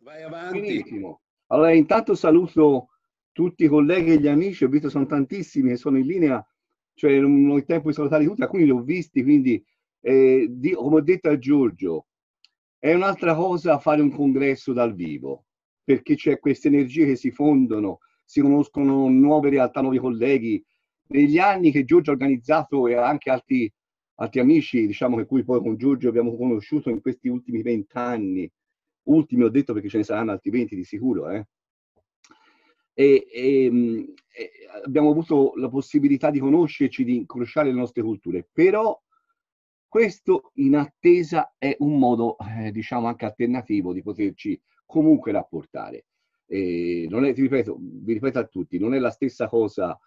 Vai avanti. Benissimo. Allora, intanto saluto tutti i colleghi e gli amici, ho visto sono tantissimi che sono in linea, cioè non ho il tempo di salutare tutti, alcuni li ho visti, quindi eh, di, come ho detto a Giorgio, è un'altra cosa fare un congresso dal vivo, perché c'è queste energie che si fondono, si conoscono nuove realtà, nuovi colleghi. Negli anni che Giorgio ha organizzato e anche altri, altri amici, diciamo che cui poi con Giorgio abbiamo conosciuto in questi ultimi vent'anni, ultimi ho detto perché ce ne saranno altri venti di sicuro, eh? e, e, e, abbiamo avuto la possibilità di conoscerci, di incrociare le nostre culture, però questo in attesa è un modo, eh, diciamo, anche alternativo di poterci comunque rapportare. E non è, ti ripeto, vi ripeto a tutti, non è la stessa cosa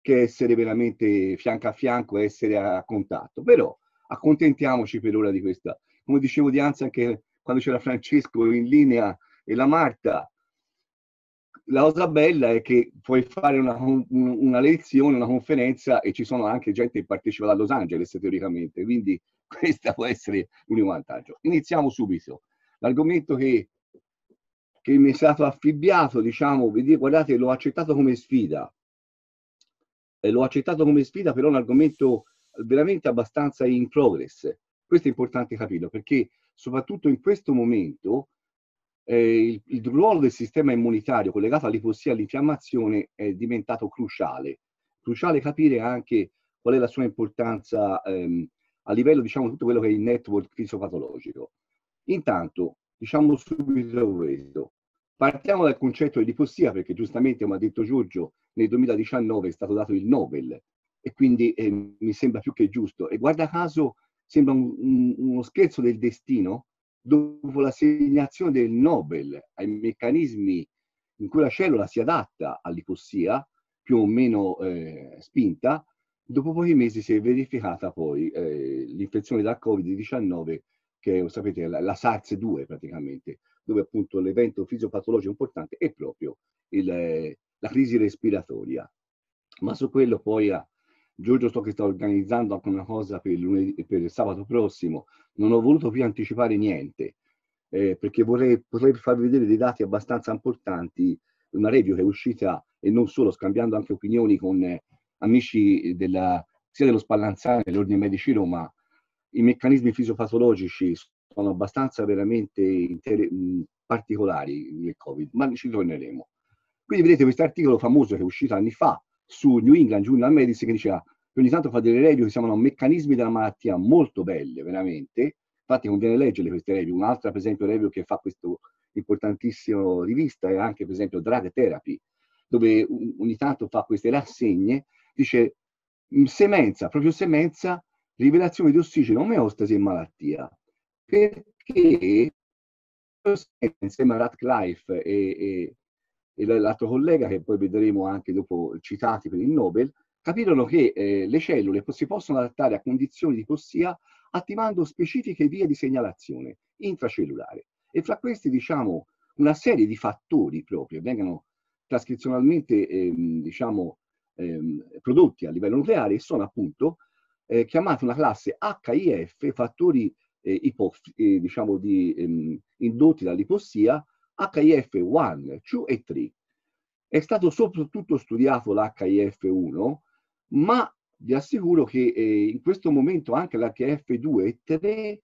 che essere veramente fianco a fianco, essere a contatto, però accontentiamoci per ora di questa. Come dicevo di anzi anche quando c'era Francesco in linea e la Marta, la cosa bella è che puoi fare una, una, lezione, una conferenza e ci sono anche gente che partecipa da Los Angeles teoricamente, quindi questo può essere un vantaggio. Iniziamo subito. L'argomento che, che mi è stato affibbiato, diciamo, guardate, l'ho accettato come sfida. E l'ho accettato come sfida, però è un argomento veramente abbastanza in progress. Questo è importante capirlo, perché soprattutto in questo momento eh, il, il, ruolo del sistema immunitario collegato all'ipossia e all'infiammazione è diventato cruciale. Cruciale capire anche qual è la sua importanza ehm, a livello, diciamo, di tutto quello che è il network fisiopatologico. Intanto, diciamo subito questo. Partiamo dal concetto di ipossia, perché giustamente, come ha detto Giorgio, nel 2019 è stato dato il Nobel e quindi eh, mi sembra più che giusto. E guarda caso, sembra un, un, uno scherzo del destino dopo l'assegnazione del Nobel ai meccanismi in cui la cellula si adatta all'ipossia, più o meno eh, spinta, dopo pochi mesi si è verificata poi eh, l'infezione da Covid-19, che sapete la, la SARS-2 praticamente, dove appunto l'evento fisiopatologico importante è proprio il, eh, la crisi respiratoria. Ma su quello poi a, Giorgio so che sta organizzando anche una cosa per, lunedì, per il sabato prossimo, non ho voluto più anticipare niente, eh, perché vorrei, potrei farvi vedere dei dati abbastanza importanti, una review che è uscita e non solo, scambiando anche opinioni con eh, amici della, sia dello Spallanzani che dell'Ordine Medici Roma, i meccanismi fisiopatologici sono abbastanza veramente inter- particolari nel Covid, ma ci torneremo. Quindi vedete questo articolo famoso che è uscito anni fa, su New England Journal Medicine che diceva che ogni tanto fa delle review che si chiamano meccanismi della malattia molto belle, veramente. Infatti conviene leggere queste review. Un'altra, per esempio, review che fa questo importantissimo rivista è anche, per esempio, Drug Therapy, dove ogni tanto fa queste rassegne, dice semenza, proprio semenza, rivelazione di ossigeno, omeostasi e malattia. Perché insieme a Ratcliffe e, e, l'altro collega, che poi vedremo anche dopo citati per il Nobel, capirono che eh, le cellule si possono adattare a condizioni di ipossia attivando specifiche vie di segnalazione intracellulare. E fra questi, diciamo, una serie di fattori proprio vengono trascrizionalmente, ehm, diciamo, ehm, prodotti a livello nucleare e sono appunto eh, chiamati una classe HIF, fattori eh, ipof, eh, diciamo di, ehm, indotti dall'ipossia, HIF1, 2 e 3. È stato soprattutto studiato l'HIF1, ma vi assicuro che eh, in questo momento anche l'HIF2 e 3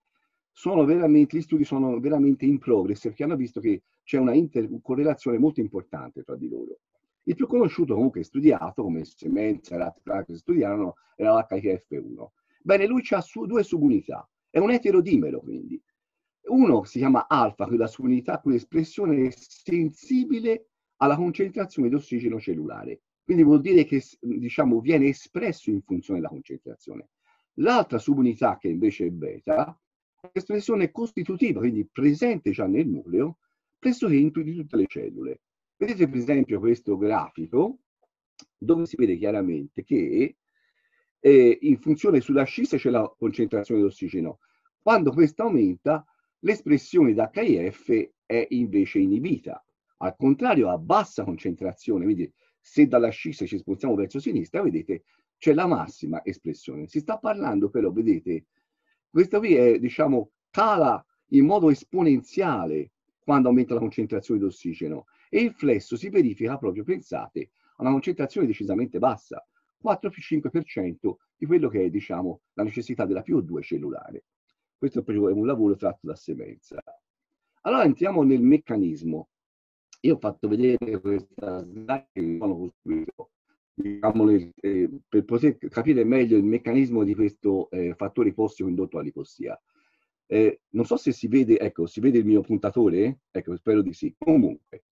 sono veramente, gli studi sono veramente in progress perché hanno visto che c'è una correlazione molto importante tra di loro. Il più conosciuto comunque studiato, come Semenza e Ratcliffe studiarono, era l'HIF1. Bene, lui ha due subunità, è un eterodimero quindi, uno si chiama alfa, che la sua unità, quell'espressione sensibile alla concentrazione di ossigeno cellulare. Quindi vuol dire che diciamo, viene espresso in funzione della concentrazione. L'altra subunità, che invece è beta, è l'espressione costitutiva, quindi presente già nel nucleo, pressoché in tutte le cellule. Vedete per esempio questo grafico, dove si vede chiaramente che eh, in funzione sulla scissa c'è la concentrazione di ossigeno. Quando questa aumenta, L'espressione d'HIF è invece inibita. Al contrario, a bassa concentrazione, quindi se dalla scissa ci spostiamo verso sinistra, vedete, c'è la massima espressione. Si sta parlando però, vedete, questo qui è, diciamo, cala in modo esponenziale quando aumenta la concentrazione di ossigeno e il flesso si verifica proprio, pensate, a una concentrazione decisamente bassa, 4-5% di quello che è, diciamo, la necessità della PO2 cellulare. Questo è un lavoro tratto da Semenza. Allora entriamo nel meccanismo. Io ho fatto vedere questa slide che sono costruito diciamo, eh, per poter capire meglio il meccanismo di questo eh, fattore ipossico indotto all'ipossia. Eh, non so se si vede, ecco, si vede il mio puntatore? Ecco, spero di sì. Comunque,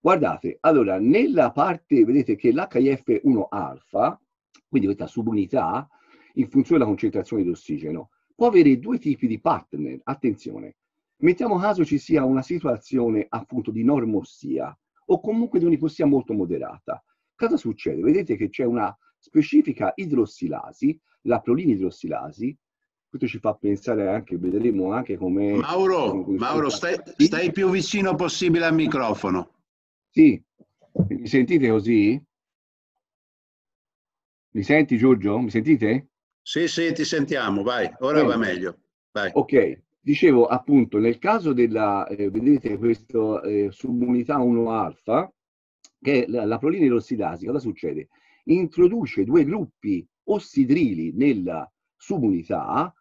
guardate, allora, nella parte, vedete che l'HIF1 alfa, quindi questa subunità, in funzione della concentrazione di ossigeno, può avere due tipi di partner. Attenzione, mettiamo caso ci sia una situazione appunto di normossia o comunque di un'ipossia molto moderata. Cosa succede? Vedete che c'è una specifica idrossilasi, la prolinidrossilasi, questo ci fa pensare anche, vedremo anche come... Mauro, come Mauro stai, stai più vicino possibile al microfono. Sì, mi sentite così? Mi senti Giorgio? Mi sentite? Sì, sì, ti sentiamo, vai, ora Bene. va meglio. Vai. Ok, dicevo appunto, nel caso della, eh, vedete questo eh, subunità 1 alfa, che la, la prolina idrossilasi, cosa succede? Introduce due gruppi ossidrili nella subunità,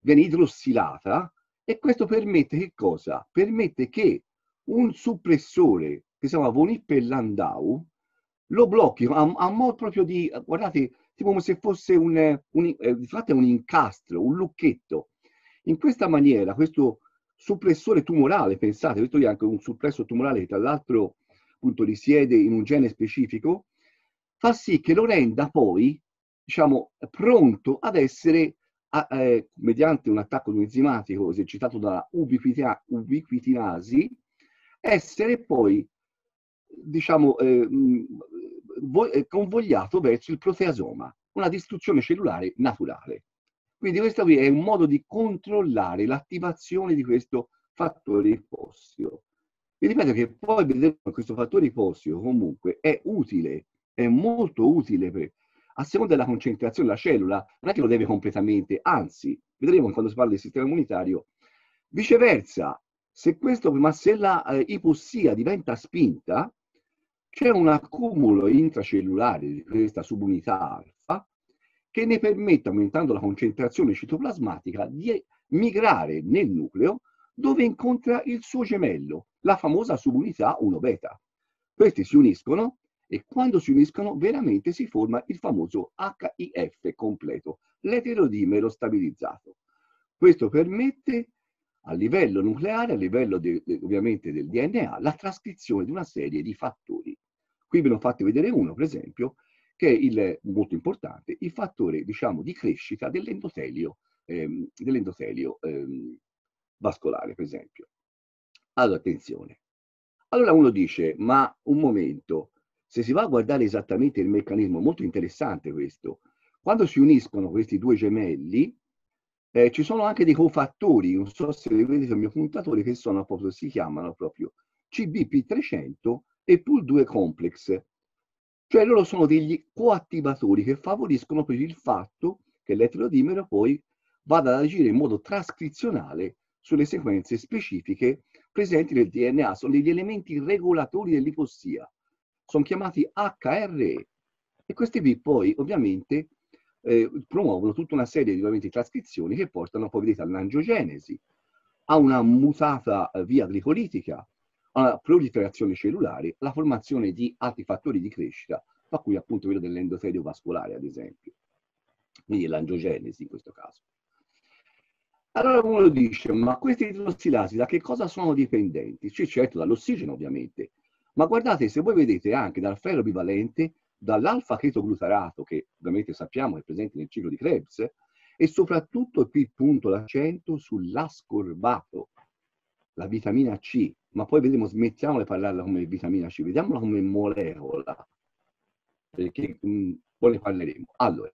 viene idrossilata e questo permette che cosa? Permette che un suppressore che si chiama von Hippel-Landau lo blocchi a, a modo proprio di, guardate, tipo come se fosse un, un, eh, un incastro, un lucchetto. In questa maniera questo suppressore tumorale, pensate, questo è anche un suppresso tumorale che tra l'altro appunto risiede in un gene specifico, fa sì che lo renda poi, diciamo, pronto ad essere, a, eh, mediante un attacco enzimatico esercitato da ubiquitinasi, essere poi, diciamo, eh, convogliato verso il proteasoma, una distruzione cellulare naturale. Quindi questo qui è un modo di controllare l'attivazione di questo fattore ipossio. Vi ripeto che poi vedremo questo fattore ipossio comunque è utile, è molto utile per, a seconda della concentrazione della cellula, non è che lo deve completamente, anzi, vedremo quando si parla del sistema immunitario, viceversa, se questo, ma se la eh, ipossia diventa spinta, c'è un accumulo intracellulare di questa subunità alfa che ne permette, aumentando la concentrazione citoplasmatica, di migrare nel nucleo dove incontra il suo gemello, la famosa subunità 1 beta. Questi si uniscono e quando si uniscono veramente si forma il famoso HIF completo, l'eterodimero stabilizzato. Questo permette a livello nucleare, a livello de, de, ovviamente del DNA, la trascrizione di una serie di fattori. Qui ve ne ho fatti vedere uno, per esempio, che è il, molto importante, il fattore diciamo, di crescita dell'endotelio, ehm, dell'endotelio ehm, vascolare, per esempio. Allora, attenzione. Allora uno dice, ma un momento, se si va a guardare esattamente il meccanismo, molto interessante questo, quando si uniscono questi due gemelli, eh, ci sono anche dei cofattori, non so se vedete il mio puntatore, che sono si chiamano proprio CBP300 e PUL2 complex. Cioè loro sono degli coattivatori che favoriscono proprio il fatto che l'eterodimero poi vada ad agire in modo trascrizionale sulle sequenze specifiche presenti nel DNA, sono degli elementi regolatori dell'ipossia, sono chiamati HRE e. Questi qui poi ovviamente eh, promuovono tutta una serie di, di trascrizioni che portano poi vedete all'angiogenesi, a una mutata eh, via glicolitica, alla proliferazione cellulare, alla formazione di altri fattori di crescita, tra cui appunto quello dell'endotelio vascolare ad esempio, quindi l'angiogenesi in questo caso. Allora uno dice, ma questi idrossilati da che cosa sono dipendenti? Sì, certo, dall'ossigeno ovviamente, ma guardate, se voi vedete anche dal ferro bivalente, dall'alfa chetoglutarato, che ovviamente sappiamo è presente nel ciclo di Krebs, e soprattutto qui punto l'accento sull'ascorbato, la vitamina C, ma poi vedremo, smettiamo di parlarla come vitamina C, vediamola come molecola, perché mh, mm, poi ne parleremo. Allora,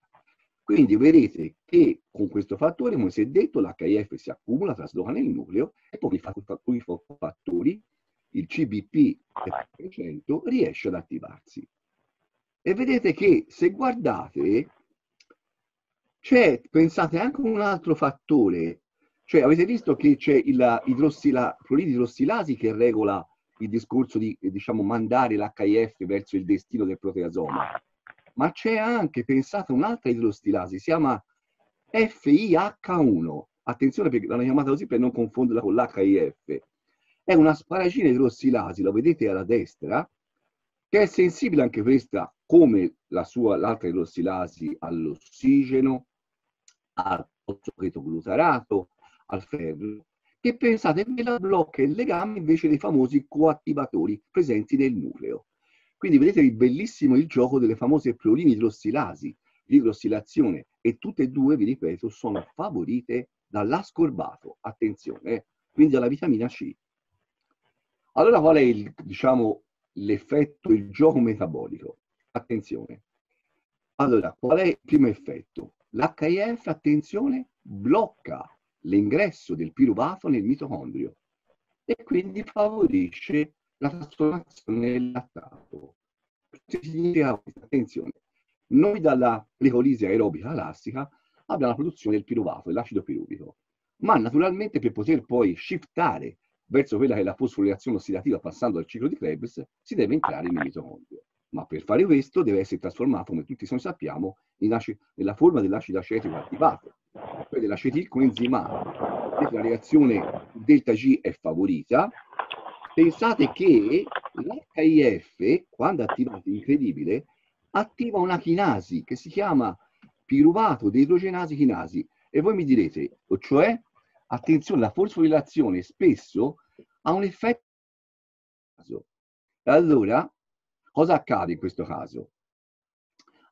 quindi vedete che con questo fattore, come si è detto, l'HIF si accumula, trasloca nel nucleo e poi i fattori, il CBP 300, riesce ad attivarsi. E vedete che se guardate, c'è, pensate, anche un altro fattore Cioè, avete visto che c'è il idrossila, idrossilasi che regola il discorso di, diciamo, mandare l'HIF verso il destino del proteasoma. Ma c'è anche, pensate, un'altra idrostilasi, si chiama FIH1. Attenzione perché l'hanno chiamata così per non confonderla con l'HIF. È una sparagina idrossilasi, lo vedete alla destra, che è sensibile anche questa, come la sua, l'altra idrossilasi, all'ossigeno, al glutarato, al ferro, che pensate la blocca il legame invece dei famosi coattivatori presenti nel nucleo. Quindi vedete il bellissimo il gioco delle famose prolini idrossilasi, l'idrossilazione, e tutte e due, vi ripeto, sono favorite dall'ascorbato, attenzione, eh? quindi dalla vitamina C. Allora qual è il, diciamo, l'effetto, il gioco metabolico? Attenzione. Allora, qual è il primo effetto? L'HIF, attenzione, blocca l'ingresso del piruvato nel mitocondrio e quindi favorisce la trasformazione del lattato. Significa, attenzione, noi dalla glicolisi aerobica elastica abbiamo la produzione del piruvato, dell'acido piruvico, ma naturalmente per poter poi shiftare verso quella che è la fosforilazione ossidativa passando dal ciclo di Krebs, si deve entrare nel mitocondrio. Ma per fare questo deve essere trasformato, come tutti noi sappiamo, nella forma dell'acido acetico attivato, cioè dell'acetilcoenzimale. La reazione delta G è favorita. Pensate che l'HIF, quando attivato, incredibile, attiva una chinasi che si chiama piruvato deidrogenasi chinasi. E voi mi direte, cioè, attenzione, la fosforilazione spesso ha un effetto. Allora, cosa accade in questo caso?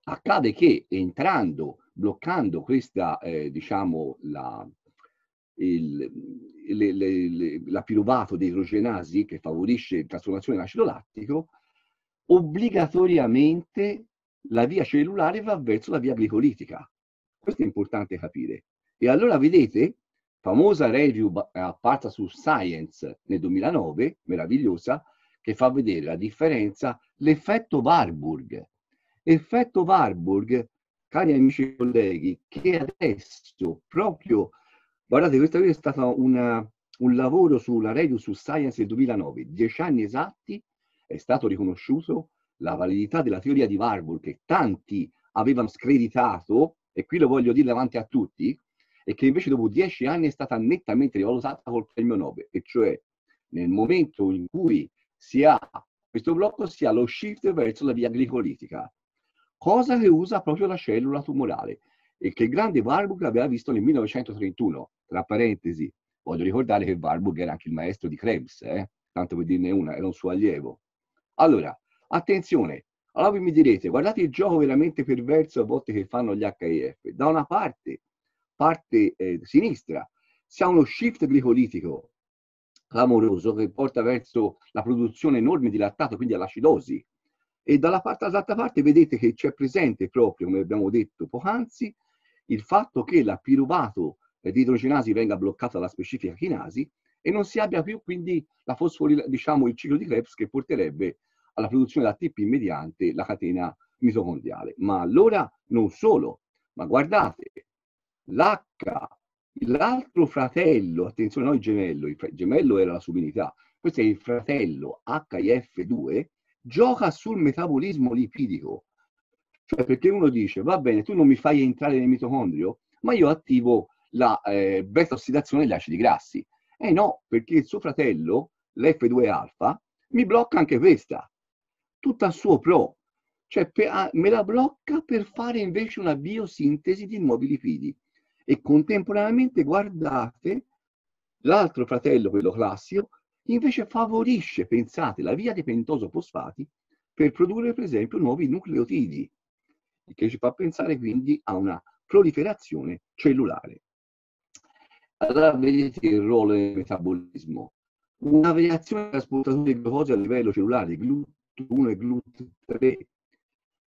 Accade che entrando, bloccando questa, eh, diciamo, la, il, le, le, le, la piruvato di idrogenasi che favorisce la trasformazione in acido lattico, obbligatoriamente la via cellulare va verso la via glicolitica. Questo è importante capire. E allora vedete, famosa review apparsa su Science nel 2009, meravigliosa, che fa vedere la differenza, l'effetto Warburg. Effetto Warburg, cari amici e colleghi, che adesso proprio, guardate, questa è stata una, un lavoro sulla review su Science del 2009, dieci anni esatti, è stato riconosciuto la validità della teoria di Warburg che tanti avevano screditato, e qui lo voglio dire davanti a tutti, e che invece dopo dieci anni è stata nettamente rivalutata col premio Nobel, e cioè nel momento in cui si ha questo blocco si ha lo shift verso la via glicolitica, cosa che usa proprio la cellula tumorale e che il grande Warburg aveva visto nel 1931. Tra parentesi, voglio ricordare che Warburg era anche il maestro di Krebs, eh? tanto per dirne una, era un suo allievo. Allora, attenzione, allora voi mi direte, guardate il gioco veramente perverso a volte che fanno gli HIF. Da una parte parte eh, sinistra, si ha uno shift glicolitico clamoroso che porta verso la produzione enorme di lattato, quindi all'acidosi. E dalla parte, dall'altra parte vedete che c'è presente proprio, come abbiamo detto poc'anzi, il fatto che la piruvato di idrogenasi venga bloccata dalla specifica chinasi e non si abbia più quindi la fosforil, diciamo, il ciclo di Krebs che porterebbe alla produzione da ATP mediante la catena mitocondriale. Ma allora non solo, ma guardate, l'H, l'altro fratello, attenzione, non il gemello, il gemello era la subunità, questo è il fratello HIF2, gioca sul metabolismo lipidico. Cioè perché uno dice, va bene, tu non mi fai entrare nel mitocondrio, ma io attivo la eh, beta-ossidazione degli acidi grassi. Eh no, perché il suo fratello, l'F2-alfa, mi blocca anche questa, tutta a suo pro. Cioè per, ah, me la blocca per fare invece una biosintesi di nuovi lipidi e contemporaneamente guardate l'altro fratello, quello classico, invece favorisce, pensate, la via dei pentoso-fosfati per produrre per esempio nuovi nucleotidi, che ci fa pensare quindi a una proliferazione cellulare. Allora vedete il ruolo del metabolismo. Una variazione della trasportatori di glucosio a livello cellulare, GLUT1 e GLUT3,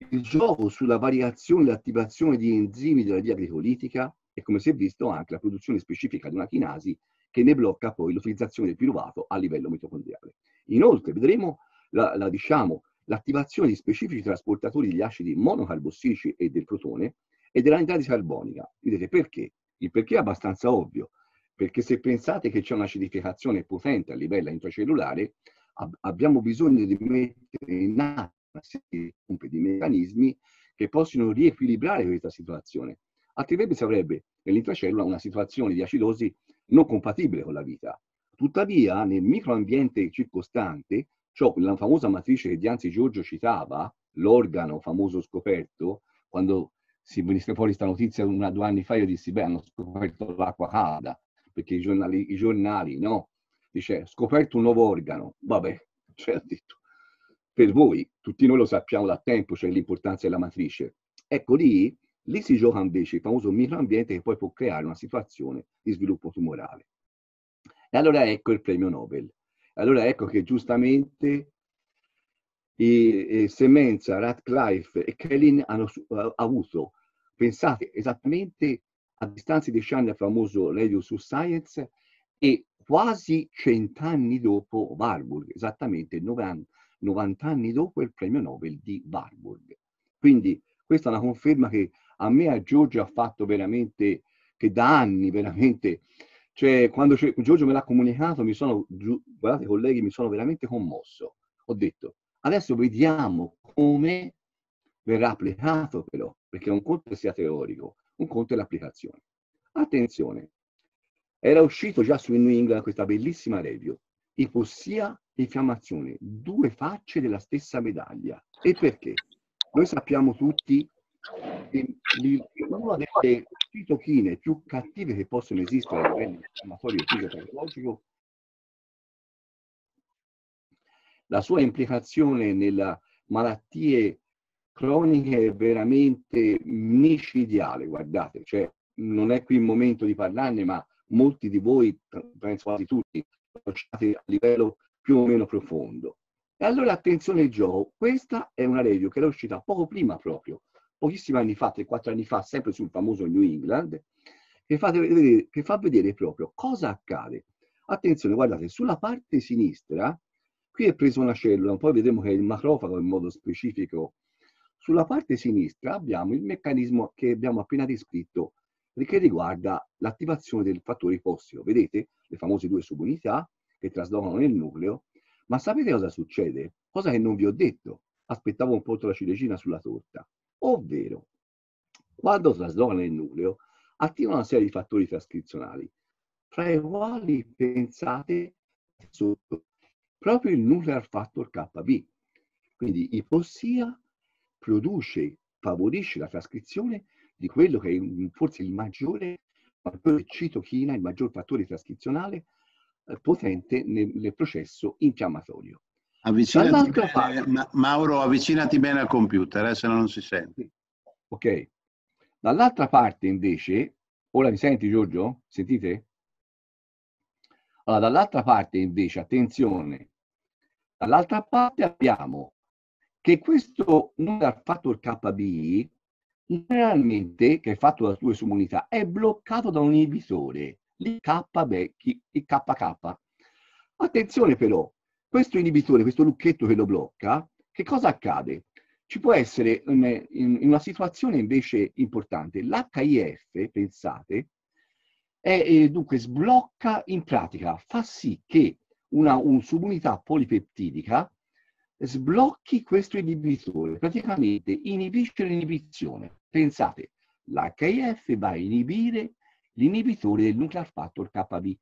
il gioco sulla variazione e l'attivazione di enzimi della via glicolitica e come si è visto anche la produzione specifica di una chinasi che ne blocca poi l'utilizzazione del piruvato a livello mitocondriale. Inoltre vedremo la, la, diciamo, l'attivazione di specifici trasportatori degli acidi monocarbossilici e del protone e dell'anidride carbonica. Vedete perché? Il perché è abbastanza ovvio, perché se pensate che c'è una acidificazione potente a livello intracellulare, ab- abbiamo bisogno di mettere in atto di meccanismi che possono riequilibrare questa situazione. Altrimenti si avrebbe nell'intracellula una situazione di acidosi non compatibile con la vita. Tuttavia, nel microambiente circostante, ciò, la famosa matrice che Dianzi Giorgio citava, l'organo famoso scoperto, quando si venisse fuori questa notizia una, due anni fa, io dissi, beh, hanno scoperto l'acqua calda, perché i giornali, i giornali, no? Dice, scoperto un nuovo organo. Vabbè, cioè ha detto, per voi, tutti noi lo sappiamo da tempo, cioè l'importanza della matrice. Ecco lì, lì si gioca invece il famoso microambiente che poi può creare una situazione di sviluppo tumorale. E allora ecco il premio Nobel. Allora ecco che giustamente i, i Semenza, Radcliffe e Kellin hanno avuto, pensate esattamente a distanza di anni al famoso Radio su Science e quasi cent'anni dopo Warburg, esattamente 90, 90 anni dopo il premio Nobel di Warburg. Quindi questa è una conferma che a me a Giorgio ha fatto veramente, che da anni veramente, cioè quando Giorgio me l'ha comunicato mi sono, guardate colleghi, mi sono veramente commosso. Ho detto, adesso vediamo come verrà applicato però, perché un conto sia teorico, un conto è l'applicazione. Attenzione, era uscito già su New England questa bellissima review, ipossia e infiammazione, due facce della stessa medaglia. E perché? Noi sappiamo tutti una delle citochine più cattive che possono esistere a livello infiammatorio fisiopatologico la sua implicazione nelle malattie croniche è veramente micidiale, guardate, cioè non è qui il momento di parlarne, ma molti di voi, penso quasi tutti, conosciate a livello più o meno profondo. E allora attenzione gioco, questa è una review che era uscita poco prima proprio, pochissimi anni fa, 3-4 anni fa, sempre sul famoso New England, che, vedere, che fa vedere proprio cosa accade. Attenzione, guardate, sulla parte sinistra, qui è preso una cellula, poi vedremo che è il macrofago in modo specifico. Sulla parte sinistra abbiamo il meccanismo che abbiamo appena descritto che riguarda l'attivazione del fattore ipossio. Vedete le famose due subunità che traslocano nel nucleo, ma sapete cosa succede? Cosa che non vi ho detto. Aspettavo un po' la ciliegina sulla torta. Ovvero, quando traslocano nel nucleo, attivano una serie di fattori trascrizionali, tra i quali pensate sotto proprio il nuclear factor KB. Quindi ipossia produce, favorisce la trascrizione di quello che è forse il maggiore, maggiore citochina, il maggior fattore trascrizionale eh, potente nel, nel, processo infiammatorio. Avvicinati bene, Ma, Mauro, avvicinati bene al computer, eh, se no non si sente. Ok. Dall'altra parte invece, ora mi senti Giorgio? Sentite? Allora, dall'altra parte invece, attenzione, dall'altra parte abbiamo che questo nuclear factor KB generalmente, che è fatto da due subunità, è bloccato da un inibitore, l'IKK. Attenzione però, questo inibitore, questo lucchetto che lo blocca, che cosa accade? Ci può essere in, in una situazione invece importante. L'HIF, pensate, è, è, dunque sblocca in pratica, fa sì che una un subunità polipeptidica sblocchi questo inibitore, praticamente inibisce l'inibizione. Pensate, l'HIF va a inibire l'inibitore del nuclear factor KB,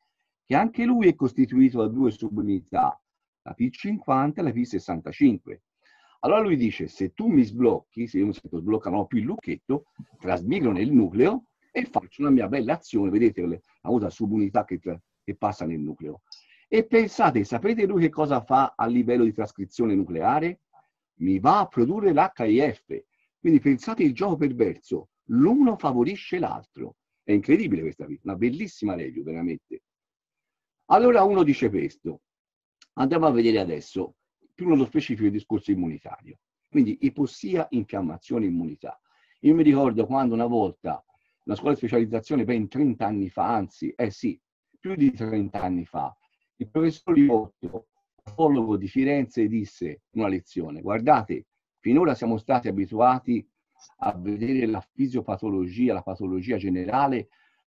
che anche lui è costituito da due subunità, la P50 e la P65. Allora lui dice, se tu mi sblocchi, se io mi sento sbloccano più il lucchetto, trasmigro nel nucleo e faccio una mia bella azione, vedete la famosa subunità che, che passa nel nucleo. E pensate, sapete lui che cosa fa a livello di trascrizione nucleare? Mi va a produrre l'HIF. Quindi pensate il gioco perverso, l'uno favorisce l'altro. È incredibile questa vita, una bellissima review, veramente. Allora uno dice questo. Andiamo a vedere adesso più nello specifico il discorso immunitario. Quindi ipossia, infiammazione, immunità. Io mi ricordo quando una volta, una scuola di specializzazione ben 30 anni fa, anzi, eh sì, più di 30 anni fa, il professor Liotto, patologo di Firenze, disse in una lezione, guardate, finora siamo stati abituati a vedere la fisiopatologia, la patologia generale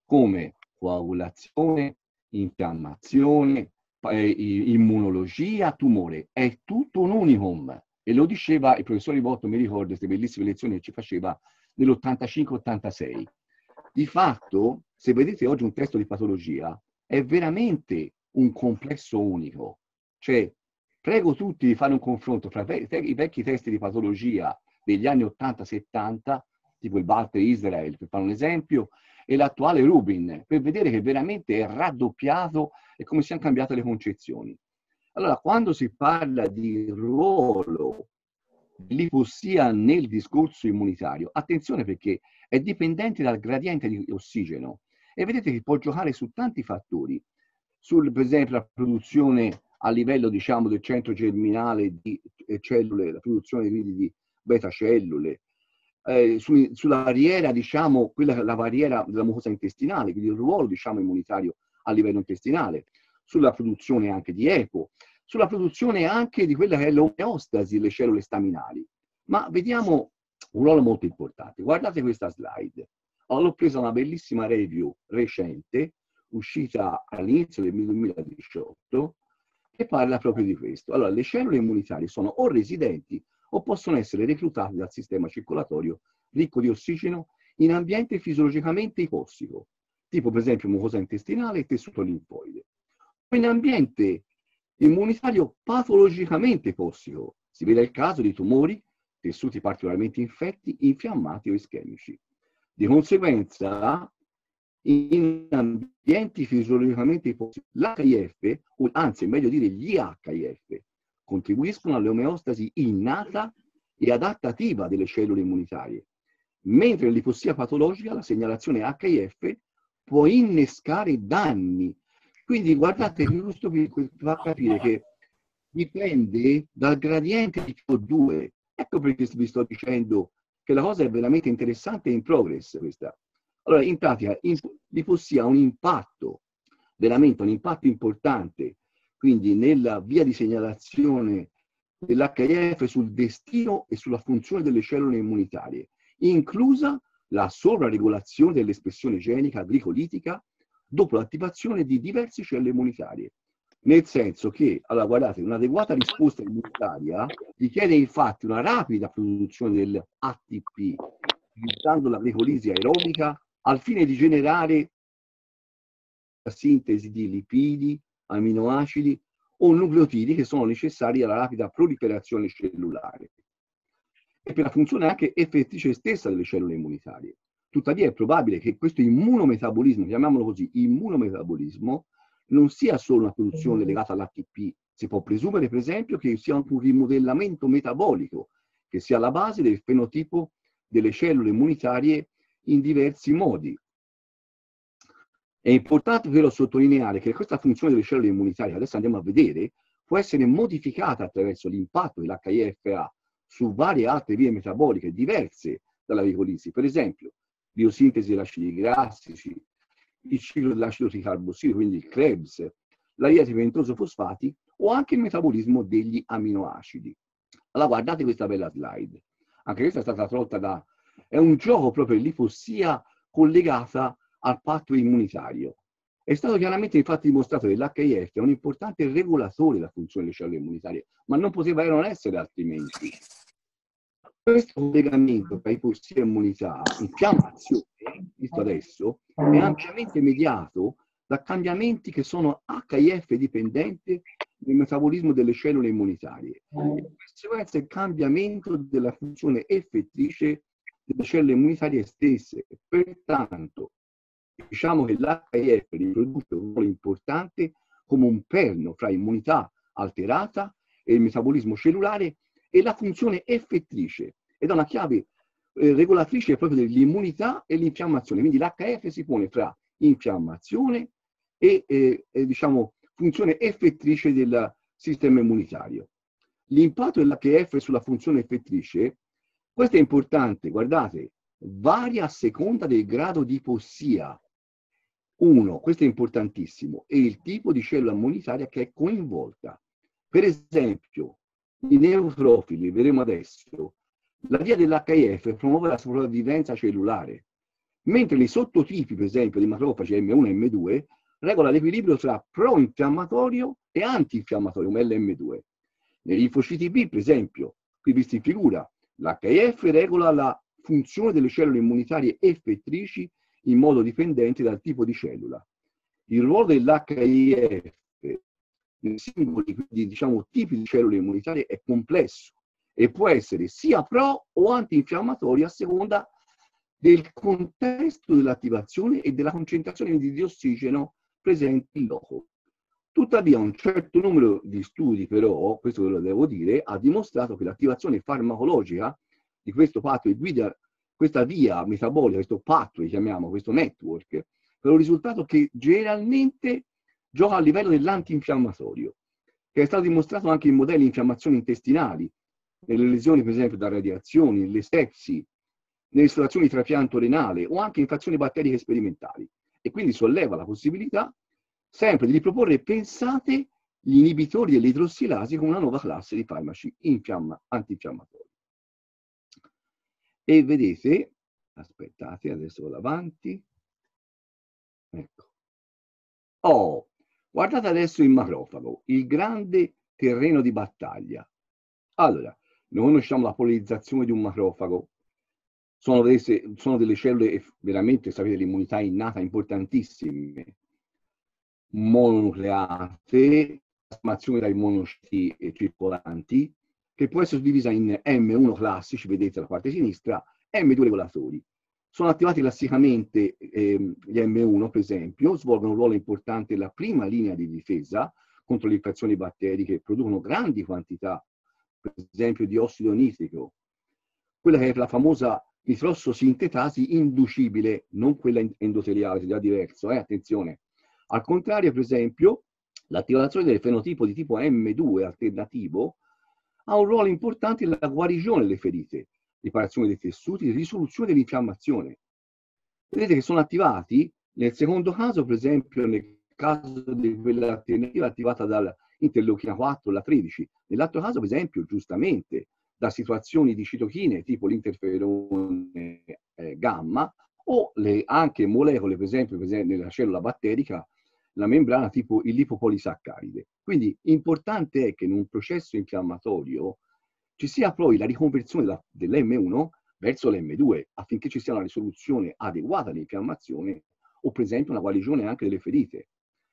come coagulazione, infiammazione, immunologia, tumore. È tutto un unicum. E lo diceva il professor Ribotto, mi ricordo, queste bellissime lezioni che ci faceva nell'85-86. Di fatto, se vedete oggi un testo di patologia, è veramente un complesso unico. Cioè, prego tutti di fare un confronto fra i vecchi testi di patologia degli anni 80-70, tipo il Walter Israel, per fare un esempio, e l'attuale Rubin, per vedere che veramente è raddoppiato e come siano cambiate le concezioni. Allora, quando si parla di ruolo dell'ipossia nel discorso immunitario, attenzione perché è dipendente dal gradiente di ossigeno e vedete che può giocare su tanti fattori, sul, per esempio la produzione a livello diciamo, del centro germinale di eh, cellule, la produzione quindi di beta cellule, eh, su, sulla barriera, diciamo, quella la barriera della mucosa intestinale, quindi il ruolo, diciamo, immunitario a livello intestinale, sulla produzione anche di EPO, sulla produzione anche di quella che è l'omeostasi delle cellule staminali. Ma vediamo un ruolo molto importante. Guardate questa slide. Allora, ho preso una bellissima review recente, uscita all'inizio del 2018, che parla proprio di questo. Allora, le cellule immunitarie sono o residenti o possono essere reclutate dal sistema circolatorio ricco di ossigeno in ambiente fisiologicamente ipossico, tipo per esempio mucosa intestinale e tessuto linfoide, o in ambiente immunitario patologicamente ipossico, si vede il caso di tumori, tessuti particolarmente infetti, infiammati o ischemici. Di conseguenza, in ambienti fisiologicamente ipossici, l'HIF, o anzi meglio dire gli HIF, contribuiscono all'omeostasi innata e adattativa delle cellule immunitarie, mentre nell'ipossia patologica la segnalazione HIF può innescare danni. Quindi guardate, giusto per far capire che dipende dal gradiente di PO2. Ecco perché vi sto dicendo che la cosa è veramente interessante e in progress questa. Allora, in pratica, l'ipossia ha un impatto, veramente un impatto importante quindi nella via di segnalazione dell'HIF sul destino e sulla funzione delle cellule immunitarie, inclusa la sovraregolazione dell'espressione genica glicolitica dopo l'attivazione di diverse cellule immunitarie. Nel senso che, allora guardate, un'adeguata risposta immunitaria richiede infatti una rapida produzione dell'ATP, utilizzando la glicolisi aerobica al fine di generare la sintesi di lipidi, aminoacidi o nucleotidi che sono necessari alla rapida proliferazione cellulare e per la funzione anche effettrice stessa delle cellule immunitarie. Tuttavia è probabile che questo immunometabolismo, chiamiamolo così, immunometabolismo, non sia solo una produzione legata all'ATP. Si può presumere, per esempio, che sia anche un rimodellamento metabolico che sia alla base del fenotipo delle cellule immunitarie in diversi modi, è importante però sottolineare che questa funzione delle cellule immunitarie, adesso andiamo a vedere, può essere modificata attraverso l'impatto dell'HIFA su varie altre vie metaboliche diverse dalla glicolizi, per esempio biosintesi degli acidi grassici, il ciclo dell'acido tricarbossilo, quindi il Krebs, la dieta ventoso fosfati o anche il metabolismo degli aminoacidi. Allora guardate questa bella slide. Anche questa è stata tolta da... è un gioco proprio l'ipossia collegata al patto immunitario. È stato chiaramente infatti dimostrato che l'HIF è un importante regolatore della funzione delle cellule immunitarie, ma non poteva non essere altrimenti. Questo collegamento tra ipossia e immunità, infiammazione, visto adesso, è ampiamente mediato da cambiamenti che sono HIF dipendenti nel metabolismo delle cellule immunitarie. Di conseguenza il cambiamento della funzione effettrice delle cellule immunitarie stesse. Pertanto, diciamo che l'HIF riproduce un ruolo importante come un perno fra immunità alterata e il metabolismo cellulare e la funzione effettrice ed è una chiave eh, regolatrice proprio dell'immunità e l'infiammazione. Quindi l'HF si pone fra infiammazione e, eh, e diciamo, funzione effettrice del sistema immunitario. L'impatto dell'HF sulla funzione effettrice, questo è importante, guardate, varia a seconda del grado di ipossia uno, questo è importantissimo, è il tipo di cellula immunitaria che è coinvolta. Per esempio, i neutrofili, vedremo adesso, la via dell'HIF promuove la sopravvivenza cellulare, mentre i sottotipi, per esempio, di macrofagi M1 e M2, regola l'equilibrio tra pro-infiammatorio e antinfiammatorio, come LM2. Nei linfociti B, per esempio, qui visto in figura, l'HIF regola la funzione delle cellule immunitarie effettrici in modo dipendente dal tipo di cellula. Il ruolo dell'HIF nei singoli diciamo, tipi di cellule immunitarie è complesso e può essere sia pro o antinfiammatorio a seconda del contesto dell'attivazione e della concentrazione di ossigeno presente in loco. Tuttavia un certo numero di studi però, questo ve lo devo dire, ha dimostrato che l'attivazione farmacologica di questo pathway guida questa via metabolica, questo pathway chiamiamo, questo network, per un risultato che generalmente gioca a livello dell'antinfiammatorio, che è stato dimostrato anche in modelli di infiammazioni intestinali, nelle lesioni per esempio da radiazioni, nelle sepsi, nelle situazioni di trapianto renale o anche infezioni batteriche sperimentali. E quindi solleva la possibilità sempre di riproporre, pensate, gli inibitori dell'idrossilasi come una nuova classe di farmaci antinfiammatori. E vedete, aspettate, adesso vado avanti. Ecco. Oh, guardate adesso il macrofago, il grande terreno di battaglia. Allora, noi conosciamo la polarizzazione di un macrofago. Sono, delle, sono delle cellule veramente, sapete, l'immunità innata importantissime, mononucleate, trasformazione dai monociti circolanti, che può essere suddivisa in M1 classici, vedete la parte sinistra, M2 regolatori. Sono attivati classicamente eh, gli M1, per esempio, svolgono un ruolo importante nella prima linea di difesa contro le infezioni batteriche, producono grandi quantità, per esempio, di ossido nitrico, quella che è la famosa nitrossosintetasi inducibile, non quella endoteliale, è già diverso, eh? attenzione. Al contrario, per esempio, l'attivazione del fenotipo di tipo M2 alternativo ha un ruolo importante nella guarigione delle ferite, riparazione dei tessuti, risoluzione dell'infiammazione. Vedete che sono attivati, nel secondo caso, per esempio, nel caso di quella alternativa attivata dall'interleuchina 4, la 13, nell'altro caso, per esempio, giustamente, da situazioni di citochine tipo l'interferone eh, gamma o le, anche molecole, per esempio, per esempio, nella cellula batterica, la membrana tipo il lipopolisaccaride. Quindi importante è che in un processo infiammatorio ci sia poi la riconversione dell'M1 verso l'M2 affinché ci sia una risoluzione adeguata all'infiammazione o per esempio una guarigione anche delle ferite.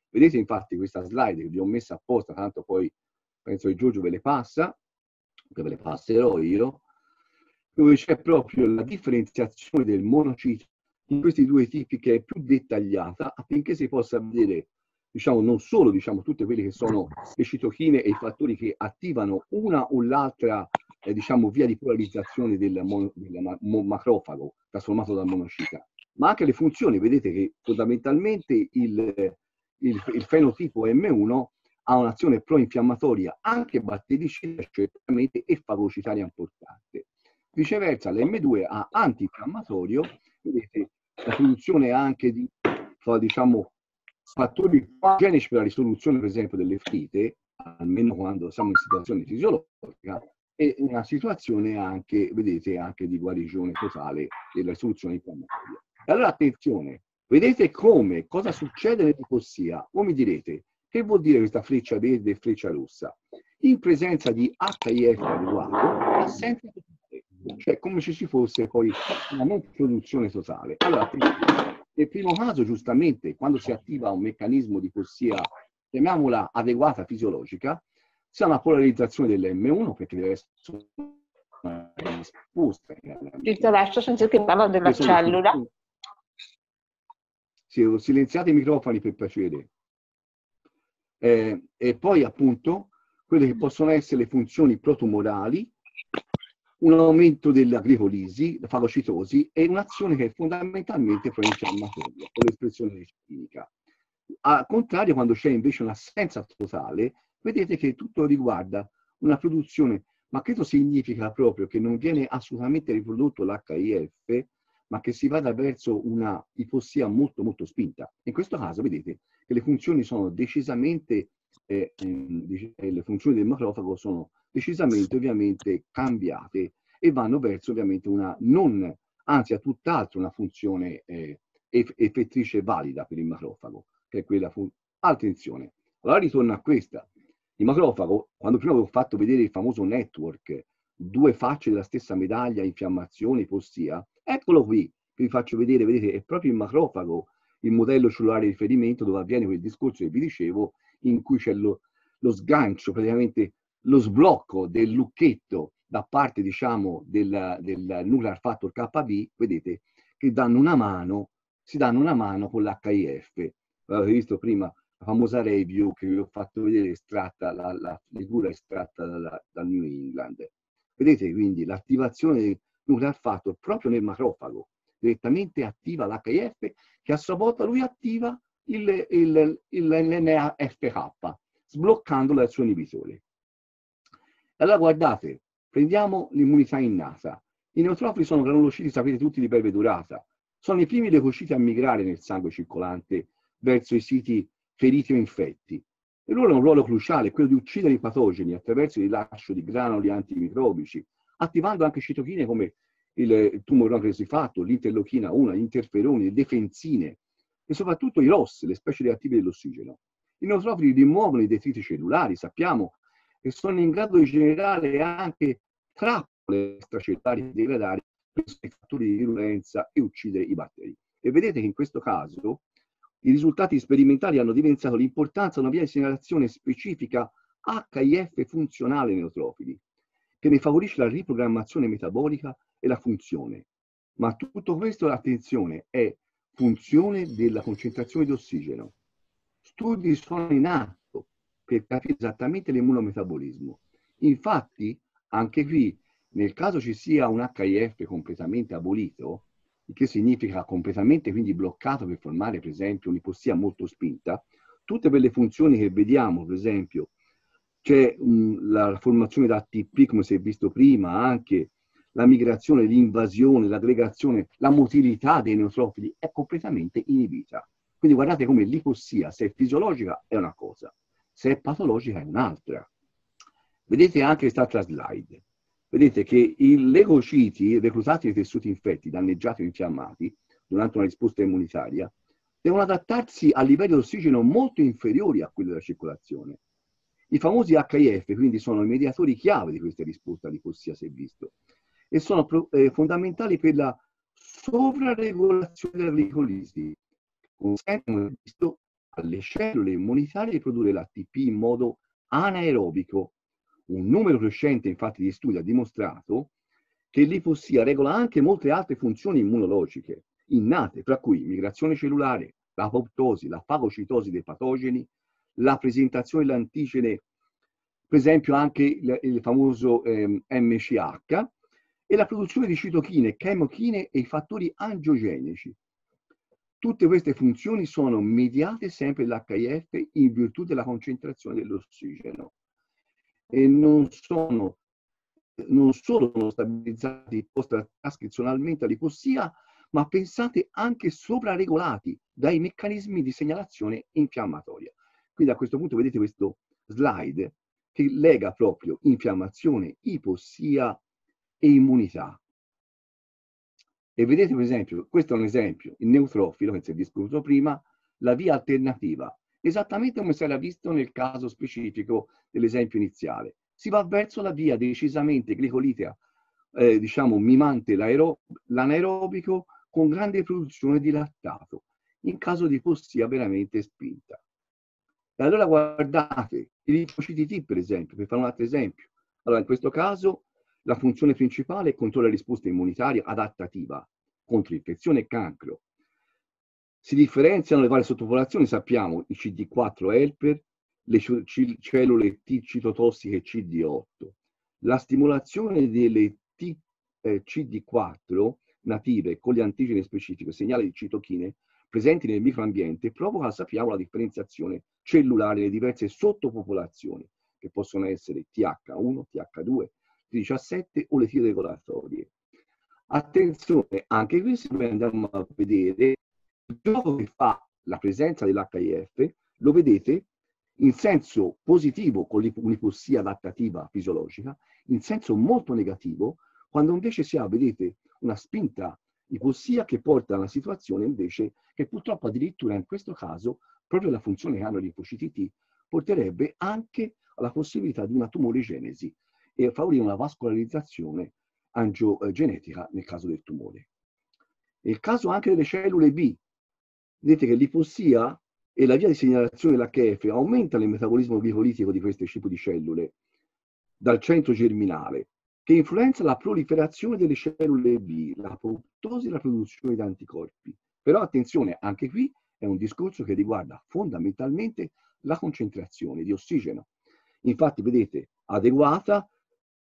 Vedete infatti questa slide che vi ho messa apposta, tanto poi penso che Giorgio ve le passa, che ve le passerò io, dove c'è proprio la differenziazione del monocito in questi due tipi che è più dettagliata affinché si possa vedere diciamo, non solo diciamo, tutte quelle che sono le citochine e i fattori che attivano una o l'altra eh, diciamo, via di polarizzazione del, mon- del macrofago trasformato dal monocita, ma anche le funzioni. Vedete che fondamentalmente il, il, il fenotipo M1 ha un'azione pro-infiammatoria anche battericida certamente e fagocitaria importante. Viceversa l'M2 ha antinfiammatorio, vedete la produzione anche di diciamo, fattori genici per la risoluzione, per esempio, delle ferite, almeno quando siamo in situazione fisiologica, e una situazione anche, vedete, anche di guarigione totale della risoluzione infiammatoria. Allora attenzione, vedete come, cosa succede nell'ipossia? Voi mi direte, che vuol dire questa freccia verde e freccia rossa? In presenza di HIF adeguato, assenza cioè come se ci fosse poi una non produzione totale. Allora. Nel primo caso, giustamente, quando si attiva un meccanismo di corsia, chiamiamola adeguata fisiologica, si ha una polarizzazione dell'M1 perché deve essere esposta. Dito adesso sento che parla della cellula. Sì, silenziate i microfoni per piacere. Eh, e poi appunto quelle che possono essere le funzioni protumorali un aumento della glicolisi, la fagocitosi e un'azione che è fondamentalmente pro-infiammatoria, con l'espressione clinica. Al contrario, quando c'è invece un'assenza totale, vedete che tutto riguarda una produzione, ma questo significa proprio che non viene assolutamente riprodotto l'HIF, ma che si vada verso una ipossia molto molto spinta. In questo caso vedete che le funzioni sono decisamente, eh, eh, le funzioni del macrofago sono decisamente ovviamente cambiate e vanno verso ovviamente una non, anzi a tutt'altro una funzione eh, effettrice valida per il macrofago. che è quella... Fun- Attenzione, allora ritorno a questa. Il macrofago, quando prima avevo fatto vedere il famoso network, due facce della stessa medaglia, infiammazione, ipossia, eccolo qui, vi faccio vedere, vedete, è proprio il macrofago il modello cellulare di riferimento dove avviene quel discorso che vi dicevo, in cui c'è lo, lo sgancio, praticamente lo sblocco del lucchetto da parte, diciamo, del, del nuclear factor KB, vedete, che danno una mano, si danno una mano con l'HIF. Avete visto prima la famosa review che vi ho fatto vedere estratta, la, la figura estratta dalla, dal New England. Vedete quindi l'attivazione nuclear factor proprio nel macrofago, direttamente attiva l'HIF che a sua volta lui attiva il, il, il, l'NAFK, sbloccandolo dal suo inibitore. Allora guardate, prendiamo l'immunità innata. I neutrofili sono granulociti, sapete tutti, di breve durata. Sono i primi leucociti a migrare nel sangue circolante verso i siti feriti o infetti. E loro hanno un ruolo cruciale, quello di uccidere i patogeni attraverso il rilascio di granuli antimicrobici, attivando anche citochine come il tumore fatto, l'interlochina 1, gli interferoni, le defensine e soprattutto i ROS, le specie reattive dell'ossigeno. I neutrofili rimuovono i detriti cellulari, sappiamo, e sono in grado di generare anche trappole extracellulari degradari per i fattori di virulenza e uccidere i batteri. E vedete che in questo caso i risultati sperimentali hanno dimostrato l'importanza di una via di segnalazione specifica HIF funzionale nei neutrofili, che ne favorisce la riprogrammazione metabolica e la funzione. Ma tutto questo, attenzione, è funzione della concentrazione di ossigeno. Studi sono in atto per capire esattamente l'immunometabolismo. Infatti, anche qui, nel caso ci sia un HIF completamente abolito, il che significa completamente quindi bloccato per formare per esempio un'ipossia molto spinta, tutte quelle funzioni che vediamo, per esempio, c'è um, la formazione da ATP, come si è visto prima, anche la migrazione, l'invasione, l'aggregazione, la motilità dei neutrofili è completamente inibita. Quindi guardate come l'ipossia, se è fisiologica, è una cosa, se è patologica è un'altra. Vedete anche quest'altra slide. Vedete che i leucociti reclutati nei tessuti infetti, danneggiati o infiammati durante una risposta immunitaria, devono adattarsi a livelli di ossigeno molto inferiori a quelli della circolazione. I famosi HIF quindi sono i mediatori chiave di questa risposta all'ipossia, si è visto, e sono eh, fondamentali per la sovraregolazione della glicolisi, consentono alle cellule immunitarie di produrre l'ATP in modo anaerobico. Un numero crescente infatti di studi ha dimostrato che l'ipossia regola anche molte altre funzioni immunologiche innate, tra cui migrazione cellulare, l'apoptosi, la fagocitosi dei patogeni, la presentazione dell'antigene, per esempio anche il, il famoso eh, MCH, e la produzione di citochine, chemochine e i fattori angiogenici. Tutte queste funzioni sono mediate sempre dall'HIF in virtù della concentrazione dell'ossigeno e non sono non solo sono stabilizzati post-trascrizionalmente all'ipossia, ma pensate anche sovraregolati dai meccanismi di segnalazione infiammatoria. Quindi a questo punto vedete questo slide che lega proprio infiammazione, ipossia e immunità. E vedete per esempio, questo è un esempio, il neutrofilo che si è discusso prima, la via alternativa, esattamente come si era visto nel caso specifico dell'esempio iniziale. Si va verso la via decisamente glicolitea, eh, diciamo mimante l'anaerobico con grande produzione di lattato, in caso di ipossia veramente spinta. E allora guardate, i linfociti T per esempio, per fare un altro esempio. Allora in questo caso la funzione principale è controllare la risposta immunitaria adattativa contro infezione e cancro. Si differenziano le varie sottopopolazioni, sappiamo, i CD4 helper, le cellule T citotossiche CD8. La stimolazione delle T, eh, CD4 native con gli antigeni specifici, segnale di citochine, presenti nel microambiente, provoca, sappiamo, la differenziazione cellulare nelle diverse sottopopolazioni, che possono essere TH1, TH2, 17 o le tire regolatorie. Attenzione, anche qui se noi andiamo a vedere il gioco che fa la presenza dell'HIF, lo vedete in senso positivo con un'ipossia adattativa fisiologica, in senso molto negativo quando invece si ha, vedete, una spinta ipossia che porta a una situazione invece che purtroppo addirittura in questo caso proprio la funzione che hanno i linfociti T, porterebbe anche alla possibilità di una tumorigenesi e favorire una vascolarizzazione angiogenetica nel caso del tumore. Nel caso anche delle cellule B, vedete che l'ipossia e la via di segnalazione dell'HF aumenta il metabolismo glicolitico di questo tipo di cellule dal centro germinale, che influenza la proliferazione delle cellule B, la apoptosi e la produzione di anticorpi. Però attenzione, anche qui è un discorso che riguarda fondamentalmente la concentrazione di ossigeno. Infatti, vedete, adeguata,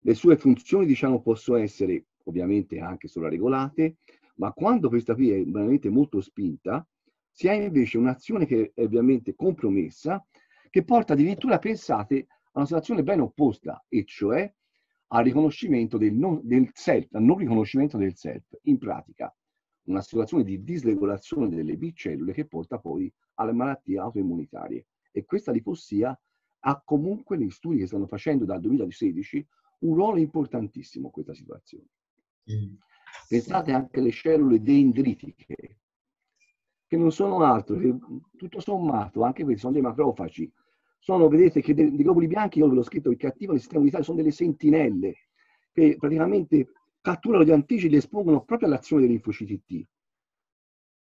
le sue funzioni diciamo possono essere ovviamente anche sovraregolate, ma quando questa via è veramente molto spinta, si ha invece un'azione che è ovviamente compromessa, che porta addirittura, pensate, a una situazione ben opposta, e cioè al riconoscimento del, non, del self, al non riconoscimento del self. In pratica, una situazione di disregolazione delle B cellule che porta poi alle malattie autoimmunitarie. E questa lipossia ha comunque, negli studi che stanno facendo dal 2016, un ruolo importantissimo in questa situazione. Mm. Pensate anche alle cellule dendritiche, che non sono altro che tutto sommato, anche questi sono dei macrofagi. Sono, vedete che dei, dei globuli bianchi, io ve l'ho scritto, che attivano il sistema immunitario, sono delle sentinelle che praticamente catturano gli antigeni e li espongono proprio all'azione dei linfociti T.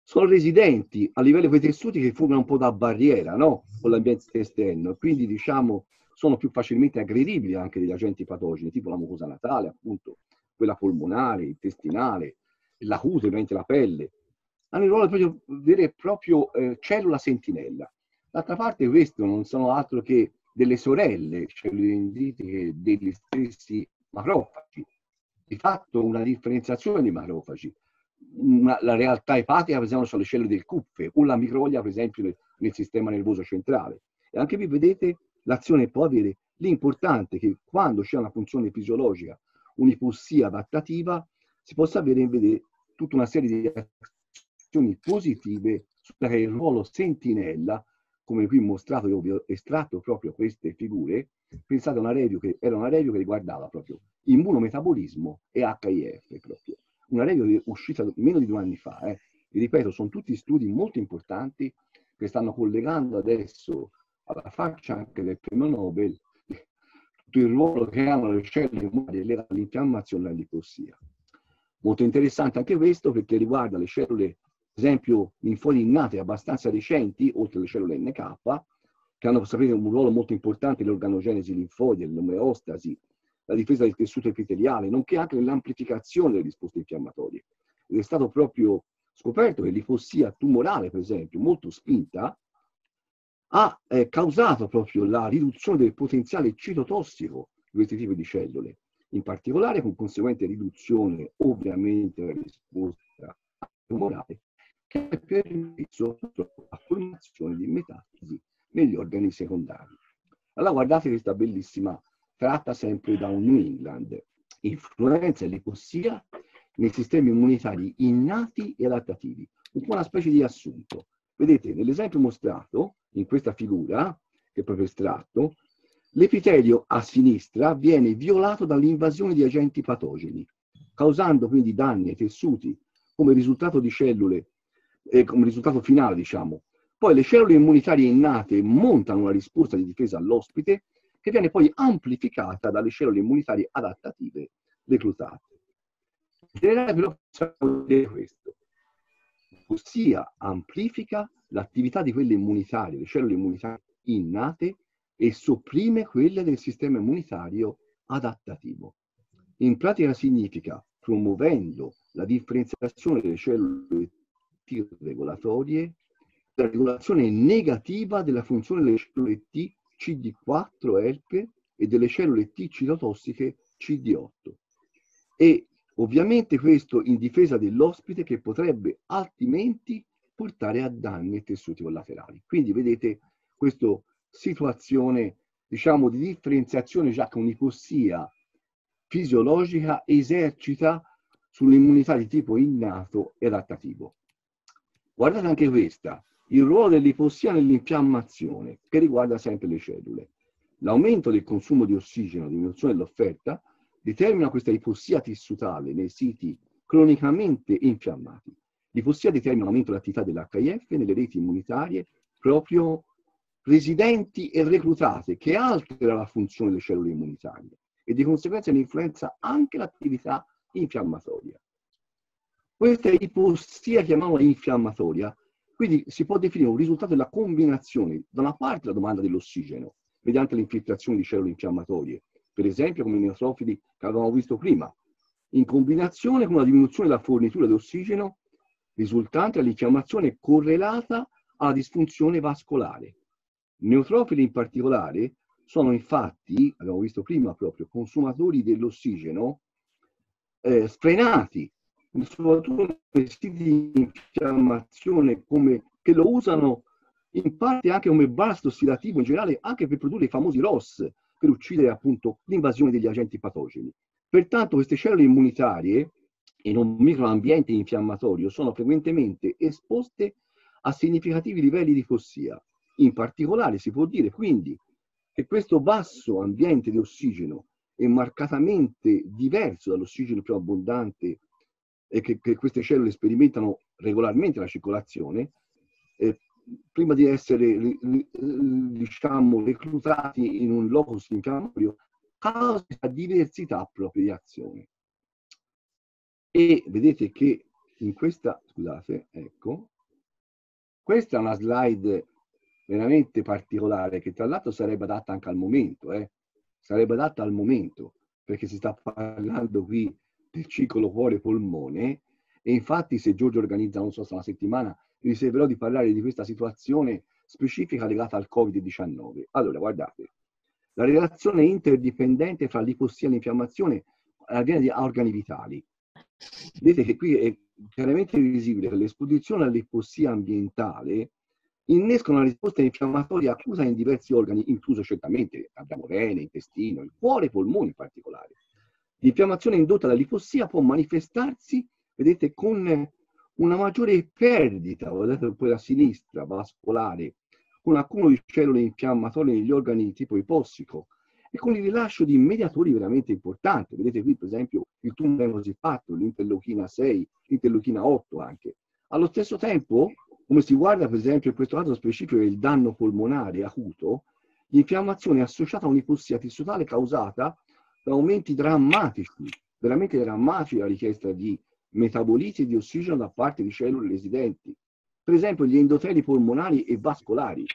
Sono residenti a livello dei tessuti che fuggono un po' da barriera, no? Con l'ambiente esterno, quindi diciamo sono più facilmente aggredibili anche degli agenti patogeni, tipo la mucosa natale, appunto, quella polmonare, intestinale, la cute, ovviamente la pelle, hanno il ruolo proprio vero e proprio eh, cellula sentinella. D'altra parte questo non sono altro che delle sorelle cellule dendritiche degli stessi macrofagi. Di fatto una differenziazione di macrofagi. Una, la realtà epatica, per esempio, sono le cellule del cuffe, o la microglia, per esempio, nel, nel sistema nervoso centrale. E anche qui vedete l'azione può avere l'importante che quando c'è una funzione fisiologica, un'ipossia adattativa, si possa avere invece tutta una serie di azioni positive il ruolo sentinella, come qui mostrato, io vi ho estratto proprio queste figure, pensate a una review che era una review che riguardava proprio immunometabolismo e HIF proprio. Una review uscita meno di due anni fa, eh. Vi ripeto, sono tutti studi molto importanti che stanno collegando adesso alla faccia anche del premio Nobel tutto il ruolo che hanno le cellule immunitarie legate all'infiammazione e all'ipossia. Molto interessante anche questo perché riguarda le cellule esempio linfodi innate abbastanza recenti, oltre alle cellule NK, che hanno sapete, un ruolo molto importante nell'organogenesi linfoide, nell'omeostasi, la difesa del tessuto epiteliale, nonché anche nell'amplificazione delle risposte infiammatorie. Ed è stato proprio scoperto che l'ipossia tumorale, per esempio, molto spinta, ha eh, causato proprio la riduzione del potenziale citotossico di questi tipi di cellule, in particolare con conseguente riduzione ovviamente della risposta tumorale che permesso la formazione di metastasi negli organi secondari. Allora guardate questa bellissima tratta sempre da un New England, influenza e lipossia nei sistemi immunitari innati e adattativi, un po' una specie di assunto. Vedete, nell'esempio mostrato, in questa figura, che è proprio estratto, l'epitelio a sinistra viene violato dall'invasione di agenti patogeni, causando quindi danni ai tessuti come risultato di cellule eh, come risultato finale, diciamo. Poi le cellule immunitarie innate montano una risposta di difesa all'ospite che viene poi amplificata dalle cellule immunitarie adattative reclutate. In generale però possiamo dire questo, ossia amplifica l'attività di quelle immunitarie, le cellule immunitarie innate e sopprime quelle del sistema immunitario adattativo. In pratica significa promuovendo la differenziazione delle cellule regolatorie, la regolazione negativa della funzione delle cellule T CD4 ELP e delle cellule T citotossiche CD8. E ovviamente questo in difesa dell'ospite che potrebbe altrimenti portare a danni ai tessuti collaterali. Quindi vedete questa situazione diciamo di differenziazione già che un'ipossia fisiologica esercita sull'immunità di tipo innato e adattativo. Guardate anche questa, il ruolo dell'ipossia nell'infiammazione, che riguarda sempre le cellule. L'aumento del consumo di ossigeno, diminuzione dell'offerta, determina questa ipossia tissutale nei siti cronicamente infiammati. L'ipossia determina l'aumento dell'attività dell'HIF nelle reti immunitarie proprio residenti e reclutate che altera la funzione delle cellule immunitarie e di conseguenza ne influenza anche l'attività infiammatoria. Questa ipossia chiamiamola infiammatoria, quindi si può definire un risultato della combinazione da una parte la domanda dell'ossigeno mediante l'infiltrazione di cellule infiammatorie, per esempio come i neutrofili che avevamo visto prima, in combinazione con una diminuzione della fornitura di ossigeno risultante dall'infiammazione correlata alla disfunzione vascolare. Neutrofili in particolare sono infatti, abbiamo visto prima proprio, consumatori dell'ossigeno eh, sfrenati, soprattutto nei di infiammazione come, che lo usano in parte anche come basto ossidativo in generale, anche per produrre i famosi ROS, per uccidere appunto l'invasione degli agenti patogeni. Pertanto queste cellule immunitarie in un microambiente infiammatorio sono frequentemente esposte a significativi livelli di fossia. In particolare si può dire quindi che questo basso ambiente di ossigeno è marcatamente diverso dall'ossigeno più abbondante e che, che, queste cellule sperimentano regolarmente la circolazione, eh, prima di essere diciamo, reclutati in un locus infiammatorio, causa diversità proprio di azione. E vedete che in questa, scusate, ecco, questa è una slide veramente particolare che tra l'altro sarebbe adatta anche al momento, eh? sarebbe adatta al momento, perché si sta parlando qui del ciclo cuore-polmone e infatti se Giorgio organizza, non so se una settimana, riserverò di parlare di questa situazione specifica legata al Covid-19. Allora, guardate, la relazione interdipendente fra l'ipossia e l'infiammazione avviene a organi vitali. Vedete che qui è chiaramente visibile che l'esposizione all'ipossia ambientale innesca una risposta infiammatoria accusa in diversi organi, incluso certamente abbiamo rene, intestino, il cuore e i polmoni in particolare. L'infiammazione indotta dall'ipossia può manifestarsi, vedete, con una maggiore perdita, guardate poi a sinistra, vascolare, con accumulo di cellule infiammatorie negli organi tipo ipossico e con il rilascio di mediatori veramente importanti. Vedete qui per esempio il tumore cosifatto, l'interleuchina 6, l'interleuchina 8 anche. Allo stesso tempo, come si guarda per esempio in questo caso specifico il danno polmonare acuto, l'infiammazione associata a un'ipossia tissutale causata aumenti drammatici, veramente drammatici della richiesta di metaboliti di ossigeno da parte di cellule residenti. Per esempio gli endoteli polmonari e vascolari,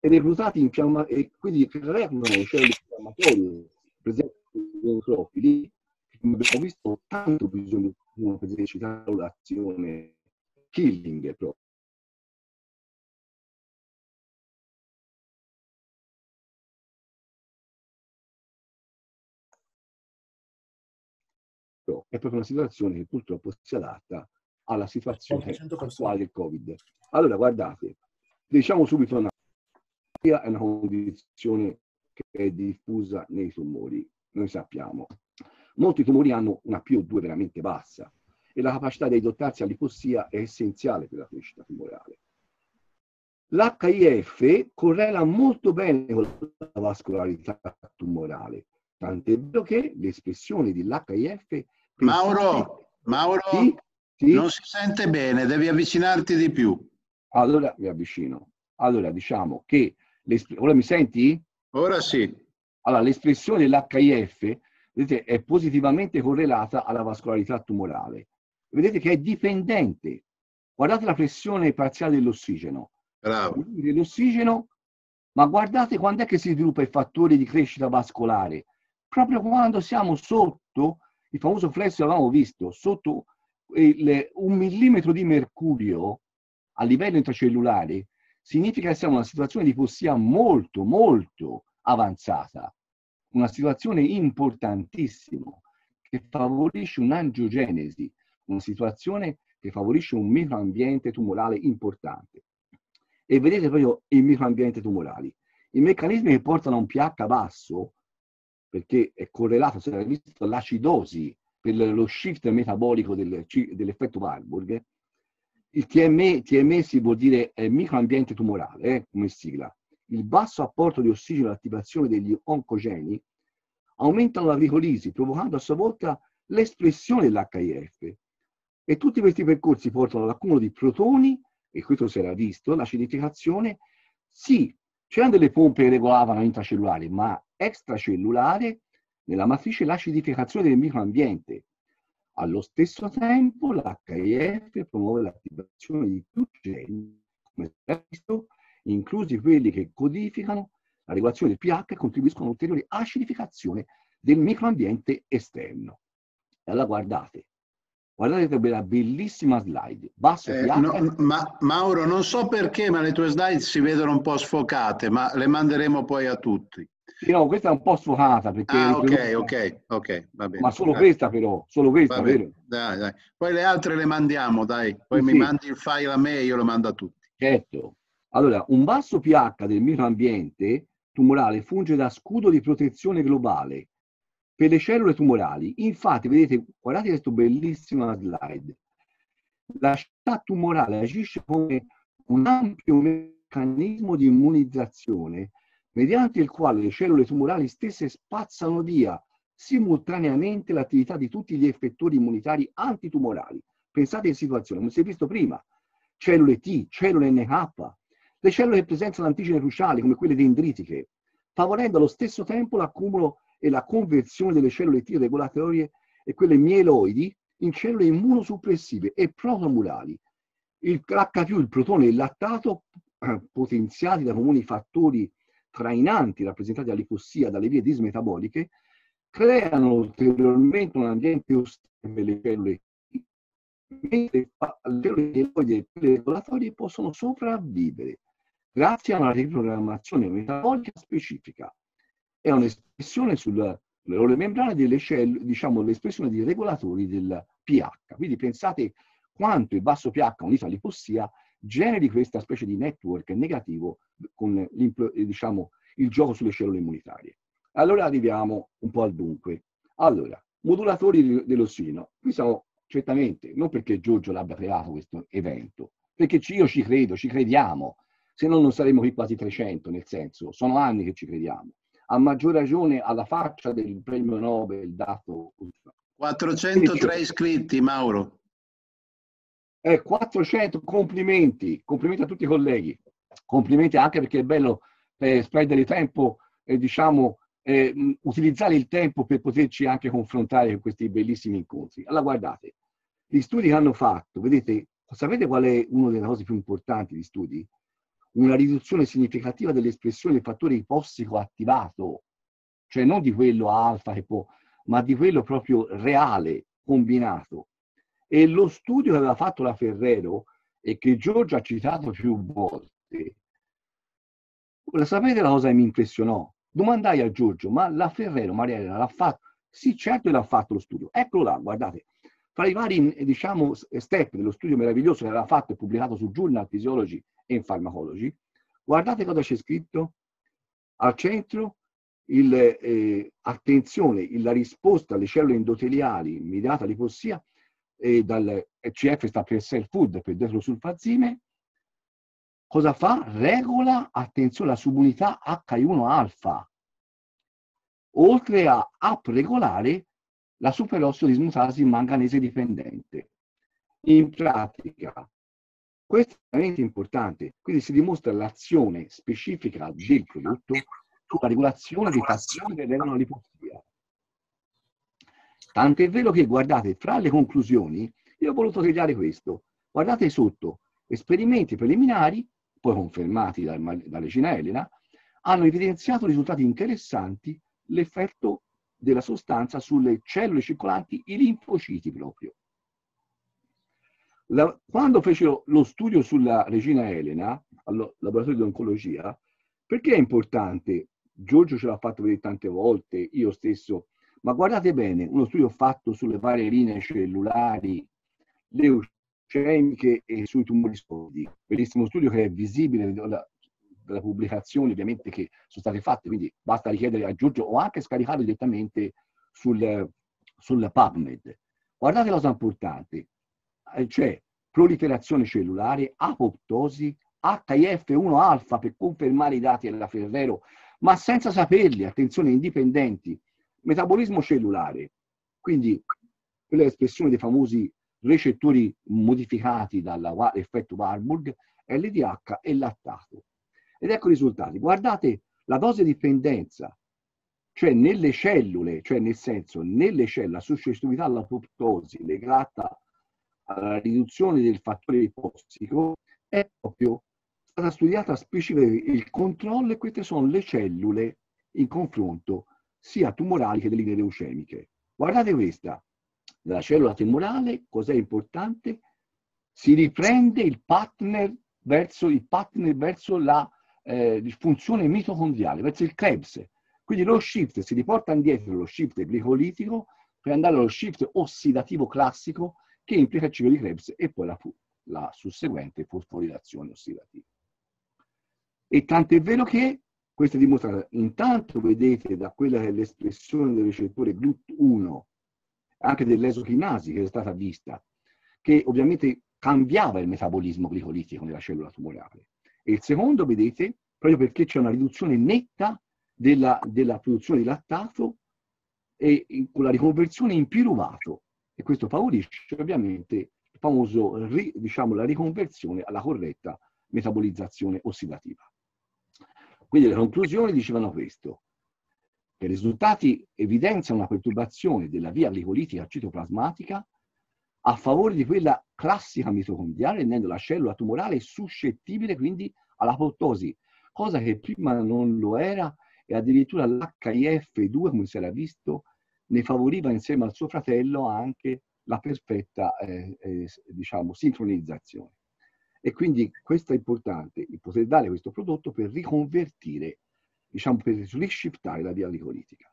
e reclutati infiamma- e quindi reclutano cellule infiammatorie, per esempio i neutrofili, abbiamo visto, tanto bisogno di una esercitare l'azione killing proprio. È proprio una situazione che purtroppo si adatta alla situazione attuale del Covid. Allora, guardate, diciamo subito una è una condizione che è diffusa nei tumori, noi sappiamo. Molti tumori hanno una PO2 veramente bassa e la capacità di dottarsi all'ipossia è essenziale per la crescita tumorale. L'HIF correla molto bene con la vascolarità tumorale, tant'è vero che l'espressione dell'HIF... Mauro, Mauro, sì? Sì? Non si sente bene, devi avvicinarti di più. Allora mi avvicino. Allora diciamo che, ora mi senti? Ora sì. Allora l'espressione dell'HIF vedete, è positivamente correlata alla vascolarità tumorale. Vedete che è dipendente. Guardate la pressione parziale dell'ossigeno. Bravo. Dell'ossigeno, ma guardate quando è che si sviluppa il fattore di crescita vascolare. Proprio quando siamo sotto, il famoso flesso l'avevamo visto, sotto il, un millimetro di mercurio a livello intracellulare significa che siamo in una situazione di ipossia molto, molto avanzata, una situazione importantissima che favorisce un'angiogenesi, una situazione che favorisce un microambiente tumorale importante. E vedete proprio il microambiente tumorale. I meccanismi che portano a un pH basso, perché è correlato, si è visto, all'acidosi per lo shift metabolico del, dell'effetto Warburg, il TME, TMS vuol dire microambiente tumorale, eh, come sigla. Il basso apporto di ossigeno e l'attivazione degli oncogeni aumentano la glicolisi, provocando a sua volta l'espressione dell'HIF. E tutti questi percorsi portano all'accumulo di protoni e questo si era visto, l'acidificazione, sì, c'erano delle pompe che regolavano intracellulare, ma extracellulare, nella matrice l'acidificazione del microambiente. Allo stesso tempo l'HIF promuove l'attivazione di i geni, come visto, inclusi quelli che codificano la regolazione del pH e contribuiscono all'ulteriore acidificazione del microambiente esterno. E allora guardate, guardate quella bellissima slide. Basso eh, no, ma, Mauro, non so perché, ma le tue slide si vedono un po' sfocate, ma le manderemo poi a tutti. No, questa è un po' sfocata perché... Ah, ok, ok, ok, va bene. Ma solo dai. questa però, solo questa, vero? Dai, dai. Poi le altre le mandiamo, dai. Poi sì, mi sì. mandi il file a me e io lo mando a tutti. Certo. Allora, un basso pH del microambiente tumorale funge da scudo di protezione globale per le cellule tumorali. Infatti, vedete, guardate questa bellissima slide. La città tumorale agisce come un ampio meccanismo di immunizzazione mediante il quale le cellule tumorali stesse spazzano via simultaneamente l'attività di tutti gli effettori immunitari antitumorali. Pensate in situazione, come si è visto prima, cellule T, cellule NK, le cellule che presentano antigene cruciali come quelle dendritiche, favorendo allo stesso tempo l'accumulo e la conversione delle cellule T regolatorie e quelle mieloidi in cellule immunosuppressive e protomurali. Il H+, il protone e il lattato, eh, potenziati da comuni fattori trainanti rappresentati dall'ipossia, dalle vie dismetaboliche, creano ulteriormente un ambiente ostile per le cellule mentre le cellule e le regolatorie possono sopravvivere grazie a una riprogrammazione metabolica specifica. È un'espressione sulle membrane delle cellule, diciamo l'espressione di regolatori del pH. Quindi pensate quanto il basso pH unito all'ipossia generi questa specie di network negativo con diciamo, il gioco sulle cellule immunitarie. Allora arriviamo un po' al dunque. Allora, modulatori dell'ossigeno. Qui siamo certamente, non perché Giorgio l'abbia creato questo evento, perché io ci credo, ci crediamo, se no non saremmo qui quasi 300, nel senso, sono anni che ci crediamo. A maggior ragione alla faccia del premio Nobel dato... 403 iscritti, Mauro. Eh, 400, complimenti, complimenti a tutti i colleghi, complimenti anche perché è bello eh, spendere tempo, eh, diciamo, eh, utilizzare il tempo per poterci anche confrontare con questi bellissimi incontri. Allora guardate, gli studi che hanno fatto, vedete, sapete qual è una delle cose più importanti di studi? Una riduzione significativa dell'espressione del fattore ipossico attivato, cioè non di quello alfa, ma di quello proprio reale, combinato. E lo studio che aveva fatto la Ferrero e che Giorgio ha citato più volte, sapete la cosa che mi impressionò? Domandai a Giorgio, ma la Ferrero, Mariella, l'ha fatto? Sì, certo l'ha fatto lo studio. Eccolo là, guardate. Fra i vari, diciamo, step dello studio meraviglioso che aveva fatto e pubblicato su Journal Physiology and Pharmacology, guardate cosa c'è scritto. Al centro il, eh, attenzione, la risposta alle cellule endoteliali mediata all'ipossia e dal CF sta per cell food, per detrosulfazime, cosa fa? Regola, attenzione, la subunità H1 alfa, oltre a upregolare la superossio-dismutasi manganese dipendente. In pratica, questo è veramente importante, quindi si dimostra l'azione specifica del prodotto sulla regolazione dei fattori che regolano l'ipossia. Tant'è vero che, guardate, fra le conclusioni, io ho voluto tagliare questo. Guardate sotto, esperimenti preliminari, poi confermati dal, dalle Regina Elena, hanno evidenziato risultati interessanti l'effetto della sostanza sulle cellule circolanti, i linfociti proprio. La, quando fecero lo studio sulla Regina Elena, al laboratorio di oncologia, perché è importante? Giorgio ce l'ha fatto vedere tante volte, io stesso ma guardate bene, uno studio fatto sulle varie linee cellulari, leucemiche e sui tumori solidi. Bellissimo studio che è visibile dalla pubblicazione ovviamente che sono state fatte, quindi basta richiedere a Giorgio o anche scaricarlo direttamente sul, sul PubMed. Guardate cosa importante, eh, c'è proliferazione cellulare, apoptosi, HIF1 alfa per confermare i dati della Ferrero, ma senza saperli, attenzione, indipendenti, metabolismo cellulare, quindi quella espressione dei famosi recettori modificati dall'effetto Warburg, LDH e lattato. Ed ecco i risultati. Guardate la dose dipendenza, cioè nelle cellule, cioè nel senso nelle cellule, la suscettibilità all'apoptosi legata alla riduzione del fattore tossico, è proprio stata studiata specificamente il controllo e queste sono le cellule in confronto sia tumorali che delle linee leucemiche. Guardate questa, nella cellula tumorale, cos'è importante? Si riprende il partner verso, il partner verso la eh, funzione mitocondriale, verso il Krebs. Quindi lo shift si riporta indietro lo shift glicolitico per andare allo shift ossidativo classico che implica il ciclo di Krebs e poi la, la susseguente fosforilazione ossidativa. E tanto è vero che questo è dimostrato, intanto vedete da quella che è l'espressione del ricettore GLUT1, anche dell'esochinasi che è stata vista, che ovviamente cambiava il metabolismo glicolitico nella cellula tumorale. E il secondo, vedete, proprio perché c'è una riduzione netta della, della produzione di lattato e con la riconversione in piruvato. E questo favorisce ovviamente il famoso, diciamo, la riconversione alla corretta metabolizzazione ossidativa. Quindi le conclusioni dicevano questo. I risultati evidenziano una perturbazione della via glicolitica citoplasmatica a favore di quella classica mitocondriale, rendendo la cellula tumorale suscettibile quindi all'apoptosi, cosa che prima non lo era e addirittura l'HIF2, come si era visto, ne favoriva insieme al suo fratello anche la perfetta eh, eh, diciamo, sincronizzazione. E quindi questo è importante, poter dare questo prodotto per riconvertire, diciamo, per rishiftare la via licolitica.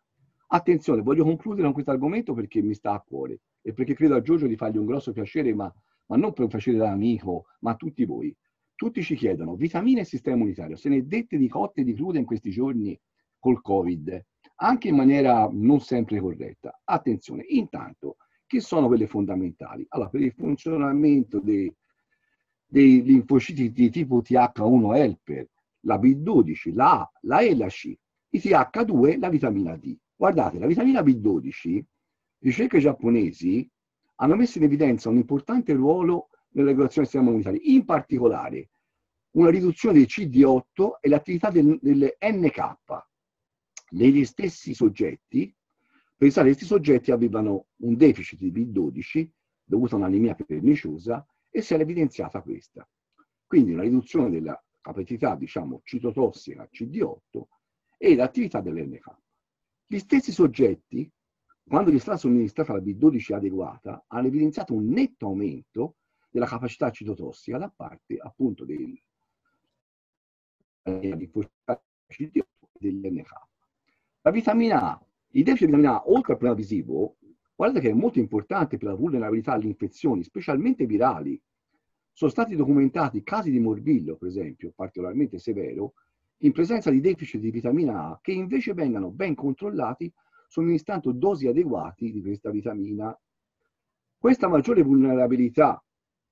Attenzione, voglio concludere con questo argomento perché mi sta a cuore e perché credo a Giorgio di fargli un grosso piacere, ma, ma non per un piacere da amico, ma a tutti voi. Tutti ci chiedono vitamine e sistema immunitario. Se ne dette di cotte e di crude in questi giorni col Covid, anche in maniera non sempre corretta. Attenzione, intanto, che sono quelle fondamentali? Allora, per il funzionamento dei, dei linfociti di tipo TH1 helper, la B12, la A, la E e la C, i TH2, la vitamina D. Guardate, la vitamina B12, ricerche giapponesi hanno messo in evidenza un importante ruolo nella regolazione del sistema immunitario, in particolare una riduzione del CD8 e l'attività del, delle NK negli stessi soggetti. Pensate, questi soggetti avevano un deficit di B12 dovuto a un'anemia perniciosa e si è evidenziata questa. Quindi una riduzione della capacità, diciamo, citotossica CD8 e l'attività dell'NK. Gli stessi soggetti, quando gli stata somministrata la B12 adeguata, hanno evidenziato un netto aumento della capacità citotossica da parte appunto del, CD8 dell'NK. La vitamina A, il deficit di vitamina A, oltre al problema visivo, guardate che è molto importante per la vulnerabilità alle infezioni, specialmente virali. Sono stati documentati casi di morbillo, per esempio, particolarmente severo, in presenza di deficit di vitamina A, che invece vengano ben controllati somministrando dosi adeguati di questa vitamina. Questa maggiore vulnerabilità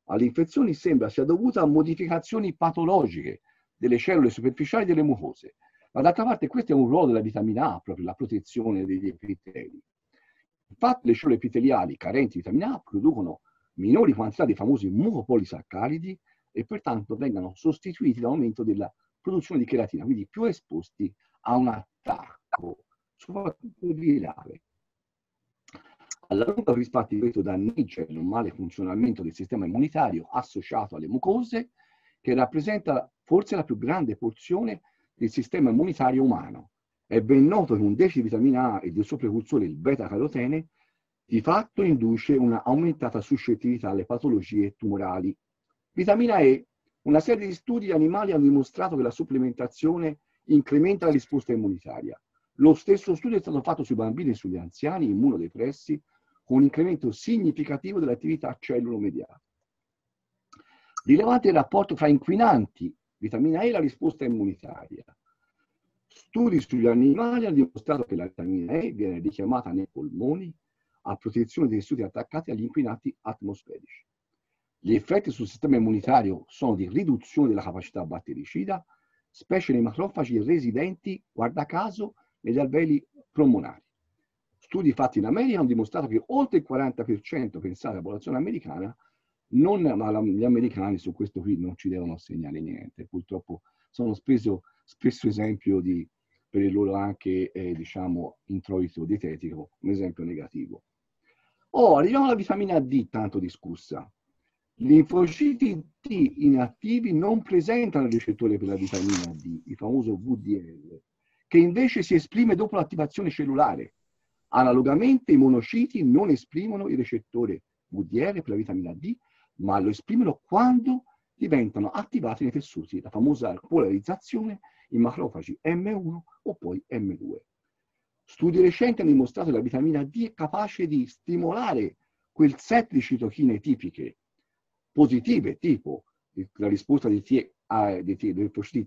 alle infezioni sembra sia dovuta a modificazioni patologiche delle cellule superficiali delle mucose. Ma d'altra parte questo è un ruolo della vitamina A, proprio la protezione degli epiteli. Infatti le cellule epiteliali carenti di vitamina A producono minori quantità di famosi mucopolisaccaridi e pertanto vengono sostituiti dall'aumento della produzione di cheratina, quindi più esposti a un attacco, soprattutto virale. Alla lunga infatti questo danneggia il normale funzionamento del sistema immunitario associato alle mucose, che rappresenta forse la più grande porzione del sistema immunitario umano. È ben noto che un deficit di vitamina A e del suo precursore, il beta-carotene, di fatto induce una aumentata suscettibilità alle patologie tumorali. Vitamina E. Una serie di studi animali hanno dimostrato che la supplementazione incrementa la risposta immunitaria. Lo stesso studio è stato fatto sui bambini e sugli anziani immunodepressi con un incremento significativo dell'attività cellulo-mediata. Rilevante il rapporto fra inquinanti, vitamina E e la risposta immunitaria. Studi sugli animali hanno dimostrato che la vitamina E viene richiamata nei polmoni a protezione dei tessuti attaccati agli inquinati atmosferici. Gli effetti sul sistema immunitario sono di riduzione della capacità battericida, specie nei macrofagi residenti, guarda caso, negli alveoli polmonari. Studi fatti in America hanno dimostrato che oltre il 40%, pensate, della popolazione americana, non, ma gli americani su questo qui non ci devono segnare niente. Purtroppo sono spesso, spesso esempio di, per il loro anche, eh, diciamo, introito dietetico, un esempio negativo. Oh, arriviamo alla vitamina D, tanto discussa. Gli linfociti T inattivi non presentano il recettore per la vitamina D, il famoso VDL, che invece si esprime dopo l'attivazione cellulare. Analogamente i monociti non esprimono il recettore VDL per la vitamina D, ma lo esprimono quando diventano attivati nei tessuti, la famosa polarizzazione in macrofagi M1 o poi M2. Studi recenti hanno dimostrato che la vitamina D è capace di stimolare quel set di citochine tipiche positive, tipo la risposta di T, del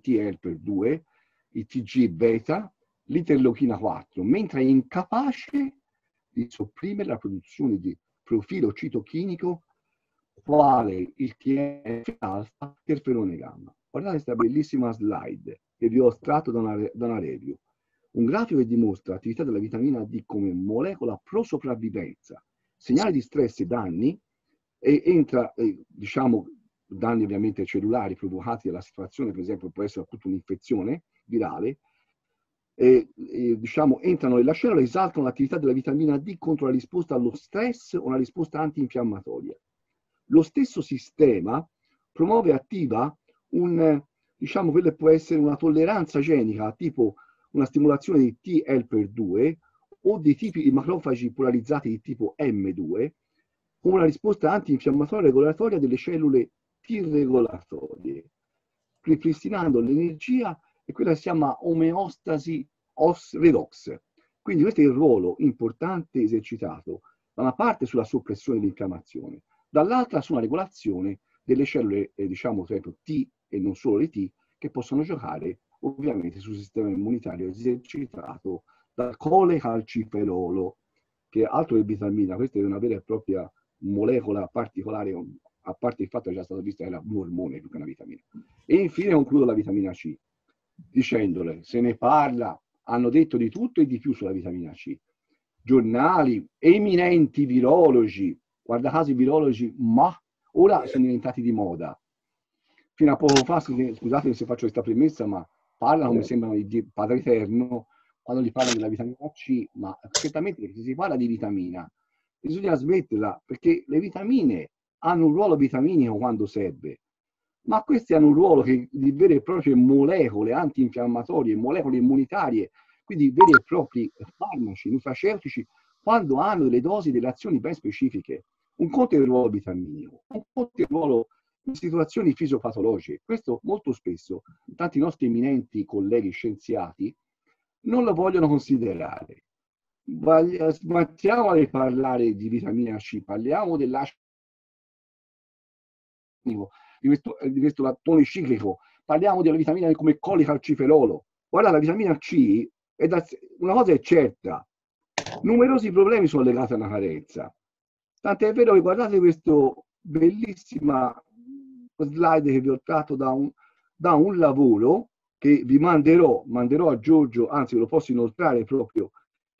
TL per 2, il TG beta, l'interleuchina 4, mentre è incapace di sopprimere la produzione di profilo citochinico quale il TNF alfa interferone gamma. Guardate questa bellissima slide che vi ho estratto da una, da una review un grafico che dimostra l'attività della vitamina D come molecola pro-sopravvivenza, segnale di stress e danni, e entra, eh, diciamo, danni ovviamente cellulari provocati dalla situazione, per esempio può essere appunto un'infezione virale, e, e, diciamo, entrano nella cellula e esaltano l'attività della vitamina D contro la risposta allo stress o una risposta antinfiammatoria. Lo stesso sistema promuove e attiva un, diciamo, quello che può essere una tolleranza genica, tipo una stimolazione di T helper 2 o di tipi di macrofagi polarizzati di tipo M2 con una risposta antinfiammatoria regolatoria delle cellule T-regolatorie, ripristinando l'energia e quella si chiama omeostasi os redox. Quindi questo è il ruolo importante esercitato da una parte sulla soppressione dell'infiammazione, dall'altra sulla regolazione delle cellule, eh, diciamo, T e non solo le T, che possono giocare ovviamente sul sistema immunitario esercitato dal colecalciferolo, che altro che vitamina, questa è una vera e propria molecola particolare, a parte il fatto che è già stato visto che era un ormone più che una vitamina. E infine concludo la vitamina C, dicendole, se ne parla, hanno detto di tutto e di più sulla vitamina C. Giornali, eminenti virologi, guarda caso i virologi, ma ora sono diventati di moda. Fino a poco fa, scusate se faccio questa premessa, ma parlano, mi sembrano di Padre Eterno, quando gli parlano della vitamina C, ma certamente se si parla di vitamina, bisogna smetterla, perché le vitamine hanno un ruolo vitaminico quando serve, ma queste hanno un ruolo che, di vere e proprie molecole antinfiammatorie, molecole immunitarie, quindi veri e propri farmaci nutraceutici, quando hanno delle dosi, delle azioni ben specifiche. Un conto è il ruolo vitaminico, un conto è il ruolo in situazioni fisiopatologiche. Questo molto spesso tanti nostri eminenti colleghi scienziati non lo vogliono considerare. Smettiamo di parlare di vitamina C, parliamo dell'acido di questo, di questo lattone ciclico, parliamo della vitamina come colicalciferolo. Guarda, la vitamina C, è da, una cosa è certa, numerosi problemi sono legati alla carenza. Tant'è vero che guardate questo bellissima slide che vi ho tratto da un, da un lavoro che vi manderò, manderò a Giorgio, anzi lo posso inoltrare proprio,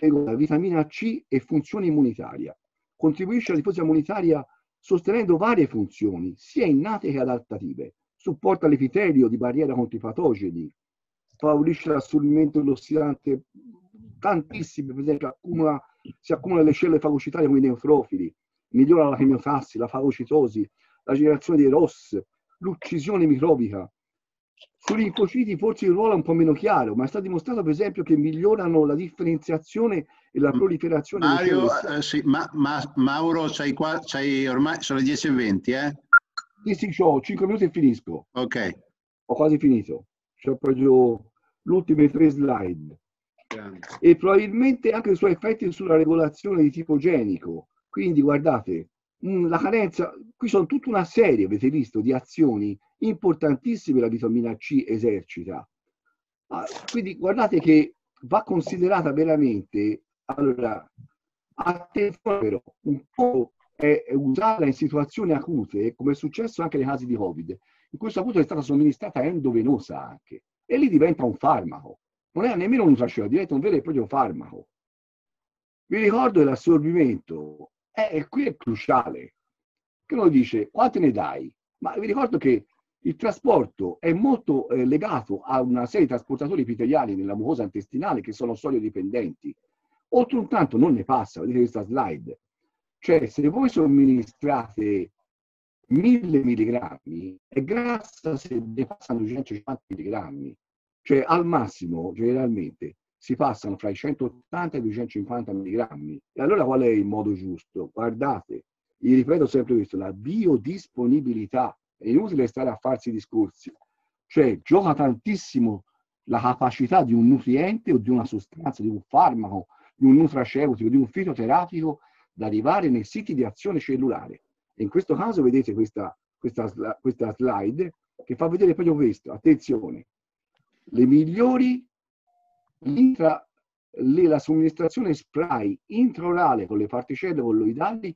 riguarda vitamina C e funzione immunitaria. Contribuisce alla difesa immunitaria sostenendo varie funzioni, sia innate che adattative. Supporta l'epitelio di barriera contro i patogeni, favorisce l'assorbimento dell'ossidante tantissime, per esempio accumula, si accumula le cellule fagocitarie come i neutrofili, migliora la chemiotassi, la fagocitosi, la generazione dei ROS, l'uccisione microbica. Sui linfociti forse il ruolo è un po' meno chiaro, ma è stato dimostrato per esempio che migliorano la differenziazione e la proliferazione. Mario, eh, sì, ma, ma, Mauro, c'hai qua, c'hai ormai, sono le 10.20, eh? Sì, sì, ho 5 minuti e finisco. Ok. Ho quasi finito. C'ho proprio le ultime tre slide. Grande. E probabilmente anche i suoi effetti sulla regolazione di tipo genico. Quindi guardate, Mm, la carenza, qui sono tutta una serie, avete visto, di azioni importantissime la vitamina C esercita. Quindi guardate che va considerata veramente, allora, attenzione però, un po' è usarla in situazioni acute, come è successo anche nei casi di Covid, in cui saputo è stata somministrata endovenosa anche, e lì diventa un farmaco. Non è nemmeno un nutraceutico, diventa un vero e proprio farmaco. Vi ricordo l'assorbimento è, qui è cruciale. Che uno dice, quante ne dai? Ma vi ricordo che il trasporto è molto eh, legato a una serie di trasportatori epiteliali nella mucosa intestinale che sono solio-dipendenti. Tanto non ne passa, vedete questa slide. Cioè, se voi somministrate 1000 milligrammi, è grassa se ne passano 250 milligrammi. Cioè, al massimo, generalmente, si passano fra i 180 e i 250 mg. E allora qual è il modo giusto? Guardate, io ripeto sempre questo, la biodisponibilità. È inutile stare a farsi discorsi. Cioè, gioca tantissimo la capacità di un nutriente o di una sostanza, di un farmaco, di un nutraceutico, di un fitoterapico da arrivare nei siti di azione cellulare. E in questo caso vedete questa, questa, questa slide che fa vedere proprio questo. Attenzione, le migliori Intra, la somministrazione spray intraorale con le particelle colloidali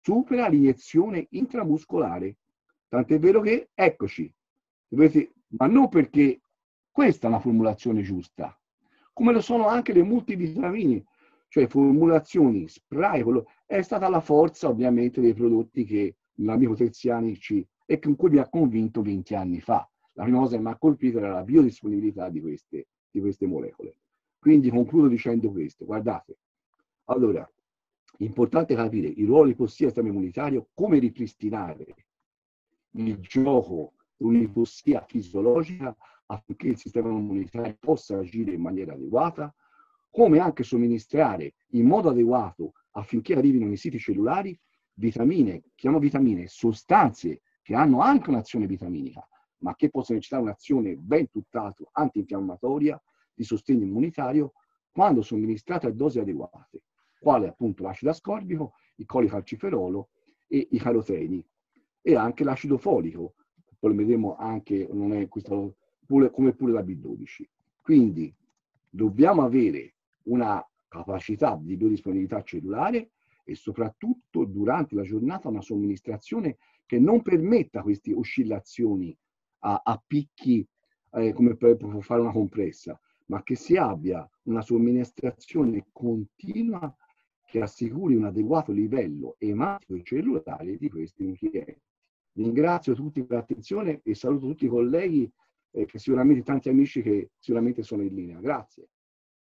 supera l'iniezione intramuscolare. Tant'è vero che, eccoci, ma non perché questa è una formulazione giusta, come lo sono anche le multivitamine, cioè formulazioni spray, è stata la forza ovviamente dei prodotti che l'amico Terziani ci, e con cui mi ha convinto 20 anni fa. La prima cosa che mi ha colpito era la biodisponibilità di queste, di queste molecole. Quindi concludo dicendo questo, guardate, allora, importante capire i ruoli possibili del sistema immunitario, come ripristinare il gioco, un'ipossia fisiologica affinché il sistema immunitario possa agire in maniera adeguata, come anche somministrare in modo adeguato affinché arrivino nei siti cellulari vitamine, chiamo vitamine, sostanze che hanno anche un'azione vitaminica, ma che possono esercitare un'azione ben tutt'altro antinfiammatoria di sostegno immunitario quando somministrate a dosi adeguate, quale appunto l'acido ascorbico, il colicalciferolo e i caroteni e anche l'acido folico, poi vedremo anche non è questo, pure, come pure la B12. Quindi dobbiamo avere una capacità di biodisponibilità cellulare e soprattutto durante la giornata una somministrazione che non permetta queste oscillazioni a, a picchi eh, come per fare una compressa, ma che si abbia una somministrazione continua che assicuri un adeguato livello ematico e cellulare di questi nutrienti. Ringrazio tutti per l'attenzione e saluto tutti i colleghi e eh, che sicuramente tanti amici che sicuramente sono in linea. Grazie.